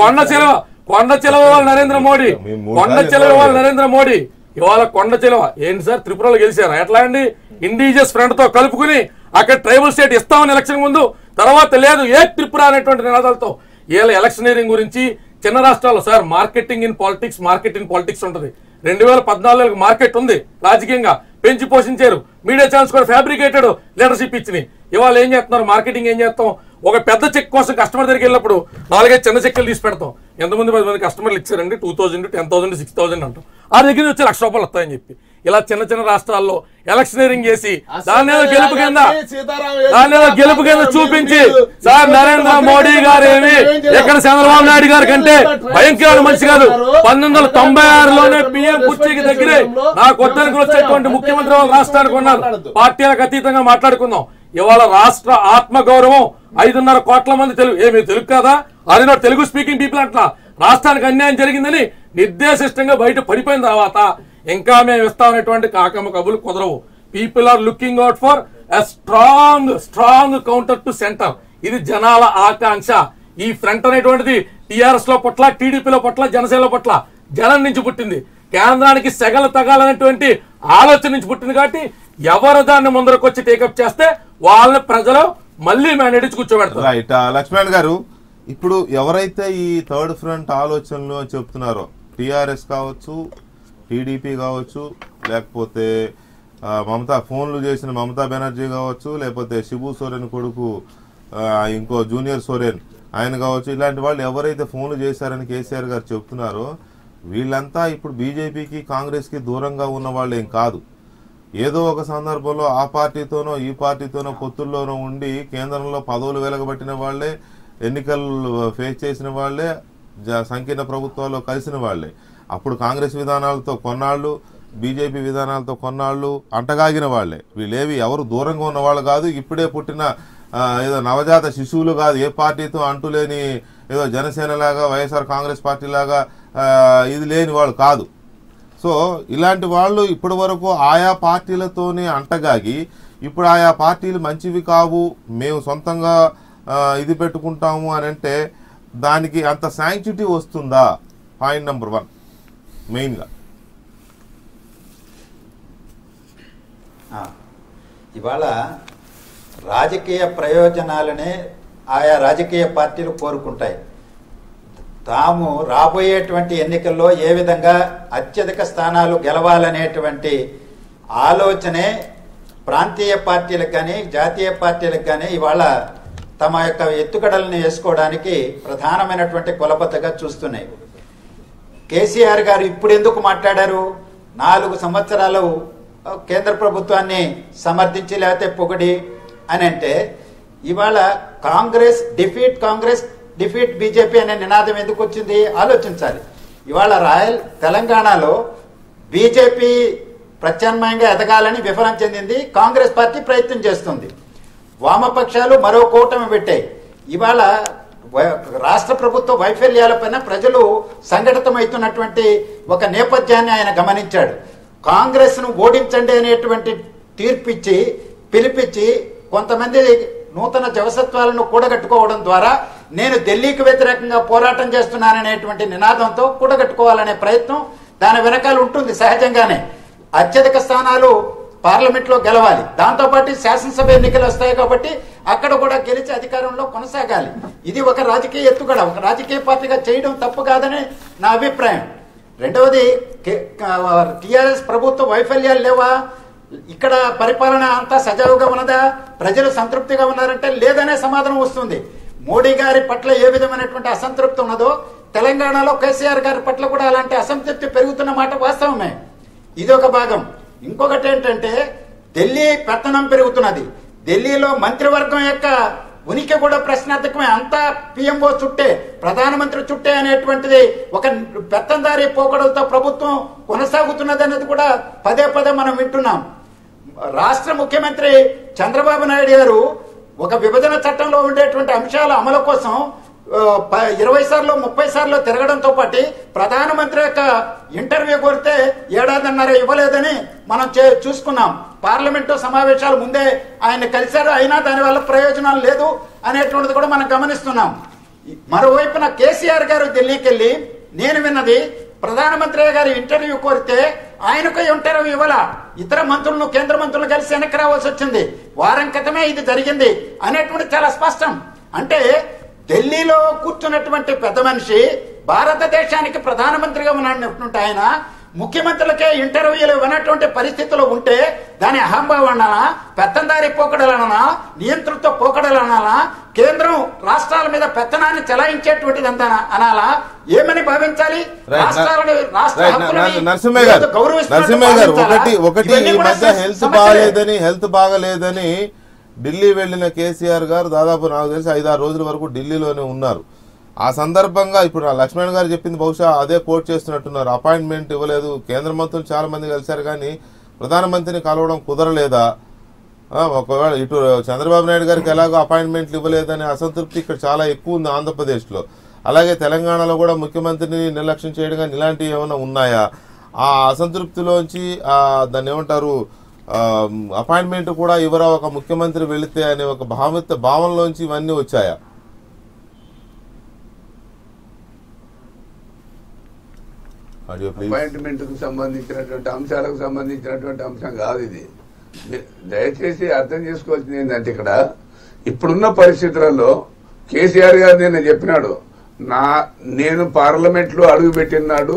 కొండ చిలవ కొండ చిలవ వాళ్ళ నరేంద్ర మోడీ. కొండ సార్లు చిలవ వాళ్ళ. నరేంద్ర మోడీ. ఇవాళ కొండ చిలవ. ఏంటి సార్? త్రిపురలో గెలిచారా? ఎట్లా అండి? ఇండిజియస్ ఫ్రంట్తో కలుపుకుని అక్కడ ట్రైబల్ స్టేట్ ఇస్తామని ఎలక్షన్ ముందు. తర్వాత లేదు ఏ త్రిపుర అనేటువంటి నినాదాలతో. వీళ్ళ ఎలక్షనీరింగ్ గురించి చిన్న రాష్ట్రాల్లో sir marketing in politics market in politics ఉంటుంది. రెండు వేల పద్నాలుగు మార్కెట్ ఉంది రాజకీయంగా. పెంచి పోషించారు. మీడియా ఛాన్స్ కూడా ఫ్యాబ్రికేటెడ్ లీడర్షిప్ ఇచ్చినాయి. ఇవాళ ఏం చేస్తున్నారు? మార్కెటింగ్ ఏం చేస్తాం? ఒక పెద్ద చెక్ కోసం కస్టమర్ దగ్గరికి వెళ్ళినప్పుడు నాలుగైదు చిన్న చెక్కులు తీసి పెడతాం. ఎంతమంది పది మంది కస్టమర్లు ఇచ్చారండి? Two thousand ten thousand six thousand అంటాం. ఆ దగ్గర వచ్చి లక్ష రూపాయలు వస్తాయని చెప్పి. ఇలా చిన్న చిన్న రాష్ట్రాల్లో ఎలక్షనీరింగ్ చేసి దాని గెలుపు కింద దాని గెలుపు కింద చూపించి సార్ నరేంద్ర మోడీ గారు ఏమి ఎక్కడ చంద్రబాబు నాయుడు గారి కంటే భయంకరమైన మనిషి కాదు. పంతొమ్మిది వందల తొంభై ఆరులోనే పిఎం కుర్చీకి దగ్గరే నాకు వద్దనుకుని వచ్చేటువంటి ముఖ్యమంత్రి వాళ్ళు రాష్ట్రానికి ఉన్నారు పార్టీలకు అతీతంగా మాట్లాడుకుందాం. ఇవాళ రాష్ట్ర ఆత్మగౌరవం ఐదున్నర కోట్ల మంది తెలుగు ఏమి తెలుగు కాదా? అది తెలుగు స్పీకింగ్ పీపుల్ అట్లా రాష్ట్రానికి అన్యాయం జరిగిందని నిర్దేశిష్టంగా బయట పడిపోయిన తర్వాత ఇంకా మేము ఇస్తామనేటువంటి కాకమ్మ కబులు కుదరవు. People are looking out for a strong strong counter to centre ఇది జనాల ఆకాంక్ష. ఈ ఫ్రంట్ అనేటువంటిది టీఆర్ఎస్లో పట్ల టీడీపీలో పట్ల జనసేనలో పట్ల జనం నుంచి పుట్టింది. కేంద్రానికి సెగలు తగాలనేటువంటి ఆలోచన నుంచి పుట్టింది కాబట్టి ఎవరు దాన్ని ముందరకు వచ్చి టేకప్ చేస్తే వాళ్ళని ప్రజలు మళ్ళీ మేనేజ్ కూర్చోబెడతారు. రైట్ లక్ష్మణ్ గారు ఇప్పుడు ఎవరైతే ఈ థర్డ్ ఫ్రంట్ ఆలోచనలు అని చెప్తున్నారో టిఆర్ఎస్ కావచ్చు టీడీపీ కావచ్చు లేకపోతే మమతా ఫోన్లు చేసిన మమతా బెనర్జీ కావచ్చు లేకపోతే శిబు సోరెన్ కొడుకు ఇంకో జూనియర్ సోరెన్ ఆయన కావచ్చు ఇలాంటి వాళ్ళు ఎవరైతే ఫోన్లు చేశారని కేసీఆర్ గారు చెప్తున్నారో వీళ్ళంతా ఇప్పుడు బీజేపీకి కాంగ్రెస్కి దూరంగా ఉన్న వాళ్ళు ఏం కాదు. ఏదో ఒక సందర్భంలో ఆ పార్టీతోనో ఈ పార్టీతోనో పొత్తుల్లోనో ఉండి కేంద్రంలో పదవులు వెలగబట్టిన వాళ్ళే ఎన్నికలు ఫేస్ చేసిన వాళ్ళే జ- సంకీర్ణ ప్రభుత్వాల్లో కలిసిన వాళ్ళే. అప్పుడు కాంగ్రెస్ విధానాలతో కొన్నాళ్ళు బీజేపీ విధానాలతో కొన్నాళ్ళు అంటగాగిన వాళ్ళే. వీళ్ళేవి ఎవరు దూరంగా ఉన్న వాళ్ళు కాదు ఇప్పుడే పుట్టిన ఏదో నవజాత శిశువులు కాదు. ఏ పార్టీతో అంటులేని ఏదో జనసేన లాగా వైఎస్ఆర్ కాంగ్రెస్ పార్టీ లాగా ఇది లేని వాళ్ళు కాదు. సో ఇలాంటి వాళ్ళు ఇప్పటి వరకు ఆయా పార్టీలతోనే అంటగాగి ఇప్పుడు ఆయా పార్టీలు మంచివి కావు మేము సొంతంగా ఇది పెట్టుకుంటాము అని అంటే దానికి అంత శాంక్చుటీ వస్తుందా? పాయింట్ నెంబర్ వన్ మెయిన్గా ఇవాళ రాజకీయ ప్రయోజనాలనే ఆయా రాజకీయ పార్టీలు కోరుకుంటాయి. తాము రాబోయేటువంటి ఎన్నికల్లో ఏ విధంగా అత్యధిక స్థానాలు గెలవాలనేటువంటి ఆలోచనే ప్రాంతీయ పార్టీలకు కానీ జాతీయ పార్టీలకు కానీ ఇవాళ తమ యొక్క ఎత్తుగడలను వేసుకోవడానికి ప్రధానమైనటువంటి కొలబద్దగా చూస్తున్నాయి. కేసీఆర్ గారు ఇప్పుడు ఎందుకు మాట్లాడారు? నాలుగు సంవత్సరాలు కేంద్ర ప్రభుత్వాన్ని సమర్థించి లేకపోతే పొగిడి అని అంటే ఇవాళ Congress defeat Congress defeat BJP అనే నినాదం ఎందుకు వచ్చింది? ఆలోచించాలి. ఇవాళ రాయల్ తెలంగాణలో బీజేపీ ప్రత్యామ్నాయంగా ఎదగాలని విఫలం చెందింది. కాంగ్రెస్ పార్టీ ప్రయత్నం చేస్తుంది. వామపక్షాలు మరో కూటమి పెట్టాయి. ఇవాళ రాష్ట్ర ప్రభుత్వ వైఫల్యాలపైన ప్రజలు సంఘటితమవుతున్నటువంటి ఒక నేపథ్యాన్ని ఆయన గమనించాడు. కాంగ్రెస్ను ఓడించండి అనేటువంటి తీర్పిచ్చి పిలిపించి కొంతమంది నూతన జవసత్వాలను కూడగట్టుకోవడం ద్వారా నేను ఢిల్లీకి వ్యతిరేకంగా పోరాటం చేస్తున్నాననేటువంటి నినాదంతో కూడగట్టుకోవాలనే ప్రయత్నం దాని వెనకాల ఉంటుంది సహజంగానే. అత్యధిక స్థానాలు పార్లమెంట్లో గెలవాలి. దాంతోపాటు శాసనసభ ఎన్నికలు వస్తాయి కాబట్టి అక్కడ కూడా గెలిచి అధికారంలో కొనసాగాలి. ఇది ఒక రాజకీయ ఎత్తుగడ ఒక రాజకీయ పార్టీగా చేయడం తప్పు కాదని నా అభిప్రాయం. రెండవది టిఆర్ఎస్ ప్రభుత్వ వైఫల్యాలు లేవా? ఇక్కడ పరిపాలన అంతా సజావుగా ఉన్నదా? ప్రజలు సంతృప్తిగా ఉన్నారంటే లేదనే సమాధానం వస్తుంది. మోడీ గారి పట్ల ఏ విధమైనటువంటి అసంతృప్తి ఉన్నదో తెలంగాణలో కేసీఆర్ గారి పట్ల కూడా అలాంటి అసంతృప్తి పెరుగుతున్న మాట వాస్తవమే. ఇది ఒక భాగం. ఇంకొకటి ఏంటంటే ఢిల్లీ పెత్తనం పెరుగుతున్నది. ఢిల్లీలో మంత్రివర్గం యొక్క ఉనికి కూడా ప్రశ్నార్థకమే. అంతా పిఎంఓ చుట్టే ప్రధానమంత్రి చుట్టే అనేటువంటిది ఒక పెత్తందారి పోకడలతో ప్రభుత్వం కొనసాగుతున్నది అనేది కూడా పదే పదే మనం వింటున్నాం. రాష్ట్ర ముఖ్యమంత్రి చంద్రబాబు నాయుడు గారు ఒక విభజన చట్టంలో ఉండేటువంటి అంశాల అమలు కోసం ఇరవై సార్లు ముప్పై సార్లు తిరగడంతో పాటు ప్రధానమంత్రి యొక్క ఇంటర్వ్యూ కోరితే ఏడాదిన్నర ఇవ్వలేదని మనం చే- చూసుకున్నాం. పార్లమెంటు సమావేశాలు ముందే ఆయన కలిశారు. అయినా దానివల్ల ప్రయోజనాలు లేదు అనేటువంటిది కూడా మనం గమనిస్తున్నాం. మరోవైపున కేసీఆర్ గారు ఢిల్లీకి వెళ్ళి నేను విన్నది ప్రధానమంత్రి గారి ఇంటర్వ్యూ కోరితే ఆయనకు ఇంటర్వ్యూ ఇవ్వాల? ఇతర మంత్రులను కేంద్ర మంత్రులు కలిసి వెనక్కి రావాల్సి వచ్చింది. వారం క్రితమే ఇది జరిగింది అనేటువంటి చాలా స్పష్టం. అంటే ఢిల్లీలో కూర్చున్నటువంటి పెద్ద మనిషి భారతదేశానికి ప్రధానమంత్రిగా ఉన్నటువంటి ఆయన ముఖ్యమంత్రులకే ఇంటర్వ్యూలు ఇవ్వనటువంటి పరిస్థితులు ఉంటే దాని అహంభావం అనాలా పెత్తందారి పోకడలనా నియంతృత్వ పోకడలనాలా కేంద్రం రాష్ట్రాల మీద పెత్తనాన్ని చెలాయించేటువంటిది అంత అనాలా ఏమని భావించాలి నరసింహయ్య గారు? ఒకటి ఒకటి ఈ మధ్య హెల్త్. బాగాలేదని హెల్త్ బాగాలేదని ఢిల్లీ వెళ్ళిన కేసీఆర్ గారు దాదాపు నాకు తెలిసి ఐదారు రోజుల వరకు ఢిల్లీలోనే ఉన్నారు ఆ సందర్భంగా ఇప్పుడు లక్ష్మణ్ గారు చెప్పింది బహుశా అదే కోట్ చేస్తున్నట్టున్నారు. అపాయింట్మెంట్ ఇవ్వలేదు. కేంద్ర మంత్రులు చాలా మంది కలిశారు కానీ ప్రధానమంత్రిని కలవడం కుదరలేదా? ఒకవేళ ఇటు చంద్రబాబు నాయుడు గారికి ఎలాగో అపాయింట్మెంట్లు ఇవ్వలేదనే అసంతృప్తి ఇక్కడ చాలా ఎక్కువ ఉంది ఆంధ్రప్రదేశ్లో. అలాగే తెలంగాణలో కూడా ముఖ్యమంత్రిని నిర్లక్ష్యం చేయడం కానీ ఇలాంటివి ఏమైనా ఉన్నాయా? ఆ అసంతృప్తిలోంచి దాన్ని ఏమంటారు? అపాయింట్మెంట్ కూడా ఇవ్వరా ఒక ముఖ్యమంత్రి వెళితే అనే ఒక భావిత భావనలోంచి ఇవన్నీ వచ్చాయా? అపాయింట్మెంట్కు సంబంధించినటువంటి అంశాలకు సంబంధించినటువంటి అంశం కాదు ఇది. దయచేసి అర్థం చేసుకోవాల్సింది ఏంటంటే ఇక్కడ ఇప్పుడున్న పరిస్థితులలో కేసీఆర్ గారు నేను చెప్పినాడు నా నేను పార్లమెంట్లో అడుగుపెట్టినాడు అడుగు పెట్టినాడు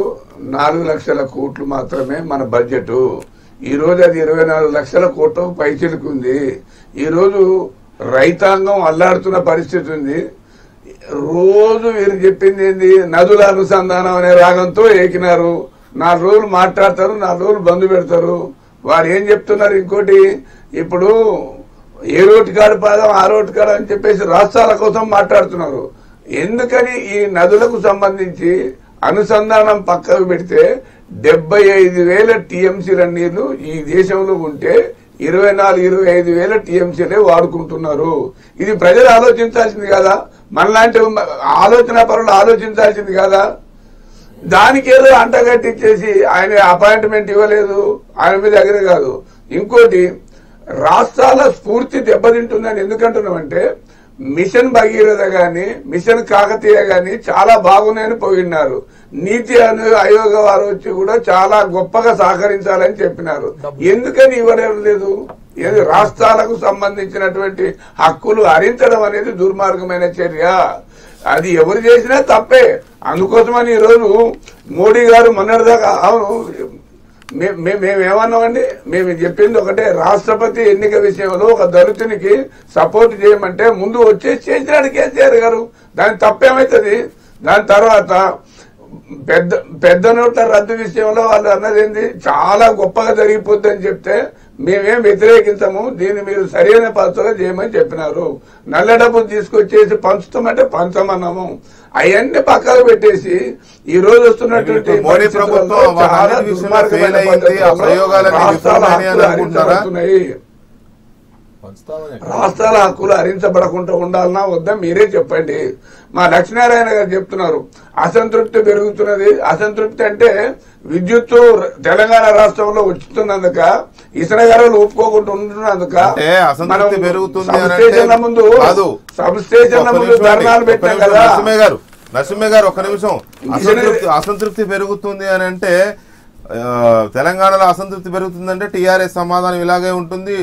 నాలుగు లక్షల కోట్లు మాత్రమే మన బడ్జెట్. ఈ రోజు అది ఇరవై నాలుగు లక్షల కోట్లు పైచిలుకుంది. ఈ రోజు రైతాంగం అల్లాడుతున్న పరిస్థితి ఉంది. రోజు వీరు చెప్పింది ఏంది? నదుల అనుసంధానం అనే రాగంతో ఏకినారు. నాలుగు రోజులు మాట్లాడతారు నాలుగు రోజులు బంధు పెడతారు. వారు ఏం చెప్తున్నారు ఇంకోటి? ఇప్పుడు ఏ రోడ్డు కాడు పాదం ఆ రోడ్డు కాడు అని చెప్పేసి రాష్ట్రాల కోసం మాట్లాడుతున్నారు. ఎందుకని ఈ నదులకు సంబంధించి అనుసంధానం పక్కకు పెడితే డెబ్బై ఐదు వేల టీఎంసీల నీళ్ళు ఈ దేశంలో ఉంటే ఇరవై నాలుగు ఇరవై ఐదు వేల టీఎంసీలే వాడుకుంటున్నారు. ఇది ప్రజలు ఆలోచించాల్సింది కదా? మనలాంటి ఆలోచన పరులు ఆలోచించాల్సింది కదా? దానికి ఏదో అంటగట్టించేసి ఆయన అపాయింట్మెంట్ ఇవ్వలేదు. ఆయన మీద దగ్గర కాదు. ఇంకోటి రాష్ట్రాల స్ఫూర్తి దెబ్బతింటుందని ఎందుకంటున్నామంటే మిషన్ భగీరథ గాని మిషన్ కాకతీయ గాని చాలా బాగున్నాయని పోయినారు. నీతి అను ఆయోగ వారు వచ్చి కూడా చాలా గొప్పగా సహకరించాలని చెప్పినారు. ఎందుకని ఇవ్వడం లేదు? ఏది రాష్ట్రాలకు సంబంధించినటువంటి హక్కులు హరించడం అనేది దుర్మార్గమైన చర్య. అది ఎవరు చేసినా తప్పే. అందుకోసమని ఈరోజు మోడీ గారు మొన్నటిదాకా అవును మే- మే- మేము మేము చెప్పింది ఒకటే రాష్ట్రపతి ఎన్నిక విషయంలో ఒక దళితునికి సపోర్ట్ చేయమంటే ముందు వచ్చేసి చేసినాడు కేసీఆర్ గారు. దాని తప్పేమవుతుంది దాని తర్వాత పెద్ద పెద్ద నోట్ల రద్దు విషయంలో వాళ్ళు అన్నది ఏంది? చాలా గొప్పగా జరిగిపోద్ది అని చెప్తే మేమేం వ్యతిరేకించము. దీన్ని మీరు సరైన పద్ధతిలో చేయమని చెప్పినారు. నల్ల డబ్బులు తీసుకొచ్చేసి పంచుతామంటే పంచమన్నాము. అవన్నీ పక్కకు పెట్టేసి ఈ రోజు వస్తున్నటువంటి మోడీ ప్రభుత్వం రాష్ట్రాల హక్కులు హరించబడకుండా ఉండాలన్నా వద్దా మీరే చెప్పండి. మా లక్ష్మీనారాయణ గారు చెప్తున్నారు అసంతృప్తి పెరుగుతున్నది. అసంతృప్తి అంటే విద్యుత్తు తెలంగాణ రాష్ట్రంలో వచ్చుతున్నందుక గారు ఒప్పుకోకుండా ఉంటున్నందుక అసంతృప్తి పెరుగుతుంది ముందు ఒక్క ముందు. ధర్నాలు పెట్టాం కదా. నరసింహయ్య గారు ఒక నిమిషం. అసంతృప్తి అసంతృప్తి పెరుగుతుంది అని అంటే తెలంగాణలో అసంతృప్తి పెరుగుతుందంటే టీఆర్ఎస్ సమాధానం ఇలాగే ఉంటుంది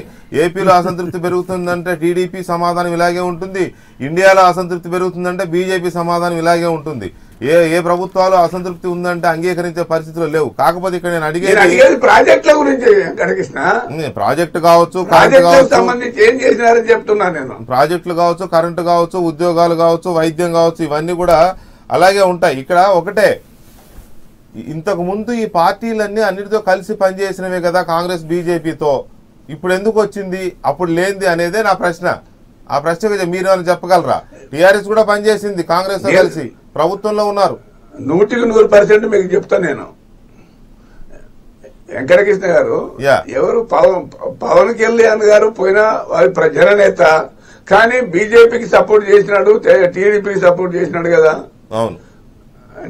ఏపీలో అసంతృప్తి పెరుగుతుందంటే టీడీపీ సమాధానం ఇలాగే ఉంటుంది ఇండియాలో అసంతృప్తి పెరుగుతుందంటే బీజేపీ సమాధానం ఇలాగే ఉంటుంది. ఏ ఏ ప్రభుత్వాలు అసంతృప్తి ఉందంటే అంగీకరించే పరిస్థితులు లేవు. కాకపోతే ఇక్కడ నేను అడిగేది అడిగేది ప్రాజెక్టుల గురించి వెంకటకృష్ణ ప్రాజెక్టు కావచ్చు కరెంటు కావచ్చు. నేను. ప్రాజెక్టులు కావచ్చు కరెంటు కావచ్చు ఉద్యోగాలు కావచ్చు వైద్యం కావచ్చు ఇవన్నీ కూడా అలాగే ఉంటాయి. ఇక్కడ ఒకటే ఇంతకు ముందు ఈ పార్టీలన్నీ అన్నిటితో కలిసి పనిచేసినవే కదా కాంగ్రెస్ బీజేపీతో. ఇప్పుడు ఎందుకు వచ్చింది? అప్పుడు లేనిది అనేదే నా ప్రశ్న. ఆ ప్రశ్నకు మీరు చెప్పగలరా? టీఆర్ఎస్ కూడా పనిచేసింది కాంగ్రెస్తో. కలిసి. ప్రభుత్వంలో ఉన్నారు. నూటికి నూరు పర్సెంట్ మీకు చెప్తా నేను. వెంకటకృష్ణ గారు. ఎవరు పవన్ పవన్ కళ్యాణ్ గారు పోయిన వారి ప్రజల నేత కానీ బీజేపీకి సపోర్ట్ చేసినాడు టీడీపీకి సపోర్ట్ చేసినాడు కదా. అవును.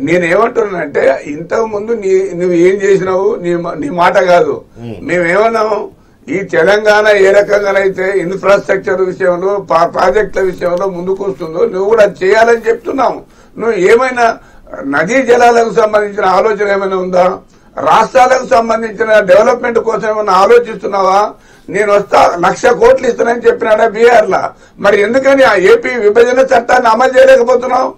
నేను ఏమంటున్నానంటే ఇంతకు ముందు నీ నువ్వు ఏం చేసినావు నీ నీ మాట కాదు. మేమేమన్నాము ఈ తెలంగాణ ఏ రకంగానైతే ఇన్ఫ్రాస్ట్రక్చర్ విషయంలో ప్రాజెక్టుల విషయంలో ముందుకు వస్తుందో నువ్వు కూడా అది చేయాలని చెప్తున్నావు నువ్వు ఏమైనా నదీ జలాలకు సంబంధించిన ఆలోచన ఏమైనా ఉందా? రాష్ట్రాలకు సంబంధించిన డెవలప్మెంట్ కోసం ఏమైనా ఆలోచిస్తున్నావా? నేను వస్తా లక్ష కోట్లు ఇస్తానని చెప్పినాడా బీఆర్ లా మరి ఎందుకని ఆ ఏపీ విభజన చట్టాన్ని అమలు చేయలేకపోతున్నావు?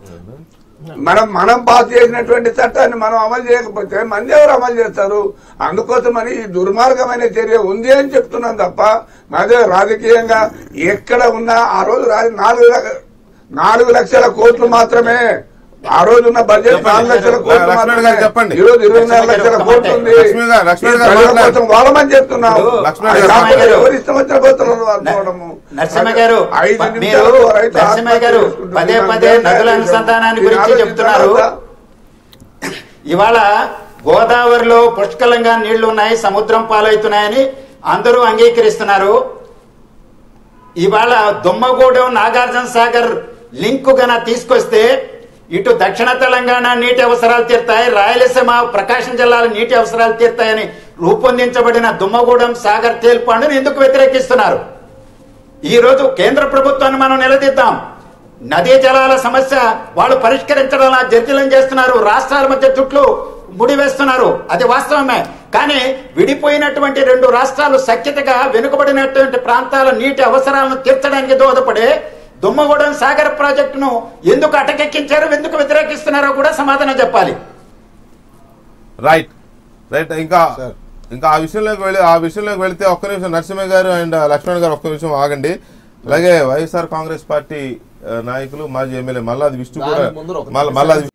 మనం మనం పాస్ చేసినటువంటి చట్టాన్ని మనం అమలు చేయకపోతే మంది ఎవరు అమలు చేస్తారు? అందుకోసమని ఈ దుర్మార్గమైన చర్య ఉంది అని చెప్తున్నాం తప్ప మాదే రాజకీయంగా ఎక్కడ ఉన్నా ఆ రోజు నాలుగు నాలుగు లక్షల కోట్లు మాత్రమే ఆ రోజు ఉన్న బడ్జెట్. నాలుగు లక్షల కోట్లు మాత్రమే చెప్పండి. ఈ రోజు ఇరవై నాలుగు లక్షల కోట్లు ఉంది. కోసం వాళ్ళమని చెప్తున్నాం. ఎవరు ఇష్టం వచ్చిన పోతున్నారు నరసింహ గారు నరసింహ గారు. పదే పదే నదుల అనుసంధానాన్ని గురించి చెప్తున్నారు ఇవాళ గోదావరిలో పుష్కలంగా నీళ్ళు ఉన్నాయి సముద్రం పాలవుతున్నాయని అందరూ అంగీకరిస్తున్నారు ఇవాళ దుమ్మగూడెం నాగార్జున సాగర్ లింక్ గన తీసుకొస్తే ఇటు దక్షిణ తెలంగాణ నీటి అవసరాలు తీరుతాయి రాయలసీమ ప్రకాశం జిల్లాల నీటి అవసరాలు తీరుతాయని రూపొందించబడిన దుమ్మగూడెం సాగర్ తేల్పాండును ఎందుకు వ్యతిరేకిస్తున్నారు? ఈ రోజు కేంద్ర ప్రభుత్వాన్ని మనం నిలదీద్దాం. నదీ జలాల సమస్య వాళ్ళు పరిష్కరించడం జర్జలం చేస్తున్నారు రాష్ట్రాల మధ్య చుట్లు ముడి వేస్తున్నారు అది వాస్తవమే. కానీ విడిపోయినటువంటి రెండు రాష్ట్రాలు సఖ్యతగా వెనుకబడినటువంటి ప్రాంతాల నీటి అవసరాలను తీర్చడానికి దోహదపడే దుమ్మగూడెం సాగర్ ప్రాజెక్టును ఎందుకు అటకెక్కించారు ఎందుకు వ్యతిరేకిస్తున్నారో కూడా సమాధానం చెప్పాలి. రైట్ రైట్ ఇంకా ఇంకా ఆ విషయంలోకి వెళ్ళి ఆ విషయంలోకి వెళితే ఒక్క నిమిషం నరసింహ గారు అండ్ లక్ష్మణ్ గారు ఒక్క నిమిషం ఆగండి. అలాగే వైఎస్ఆర్ కాంగ్రెస్ పార్టీ నాయకులు మాజీ ఎమ్మెల్యే మల్లాది విష్ణు కూడా మల్లాది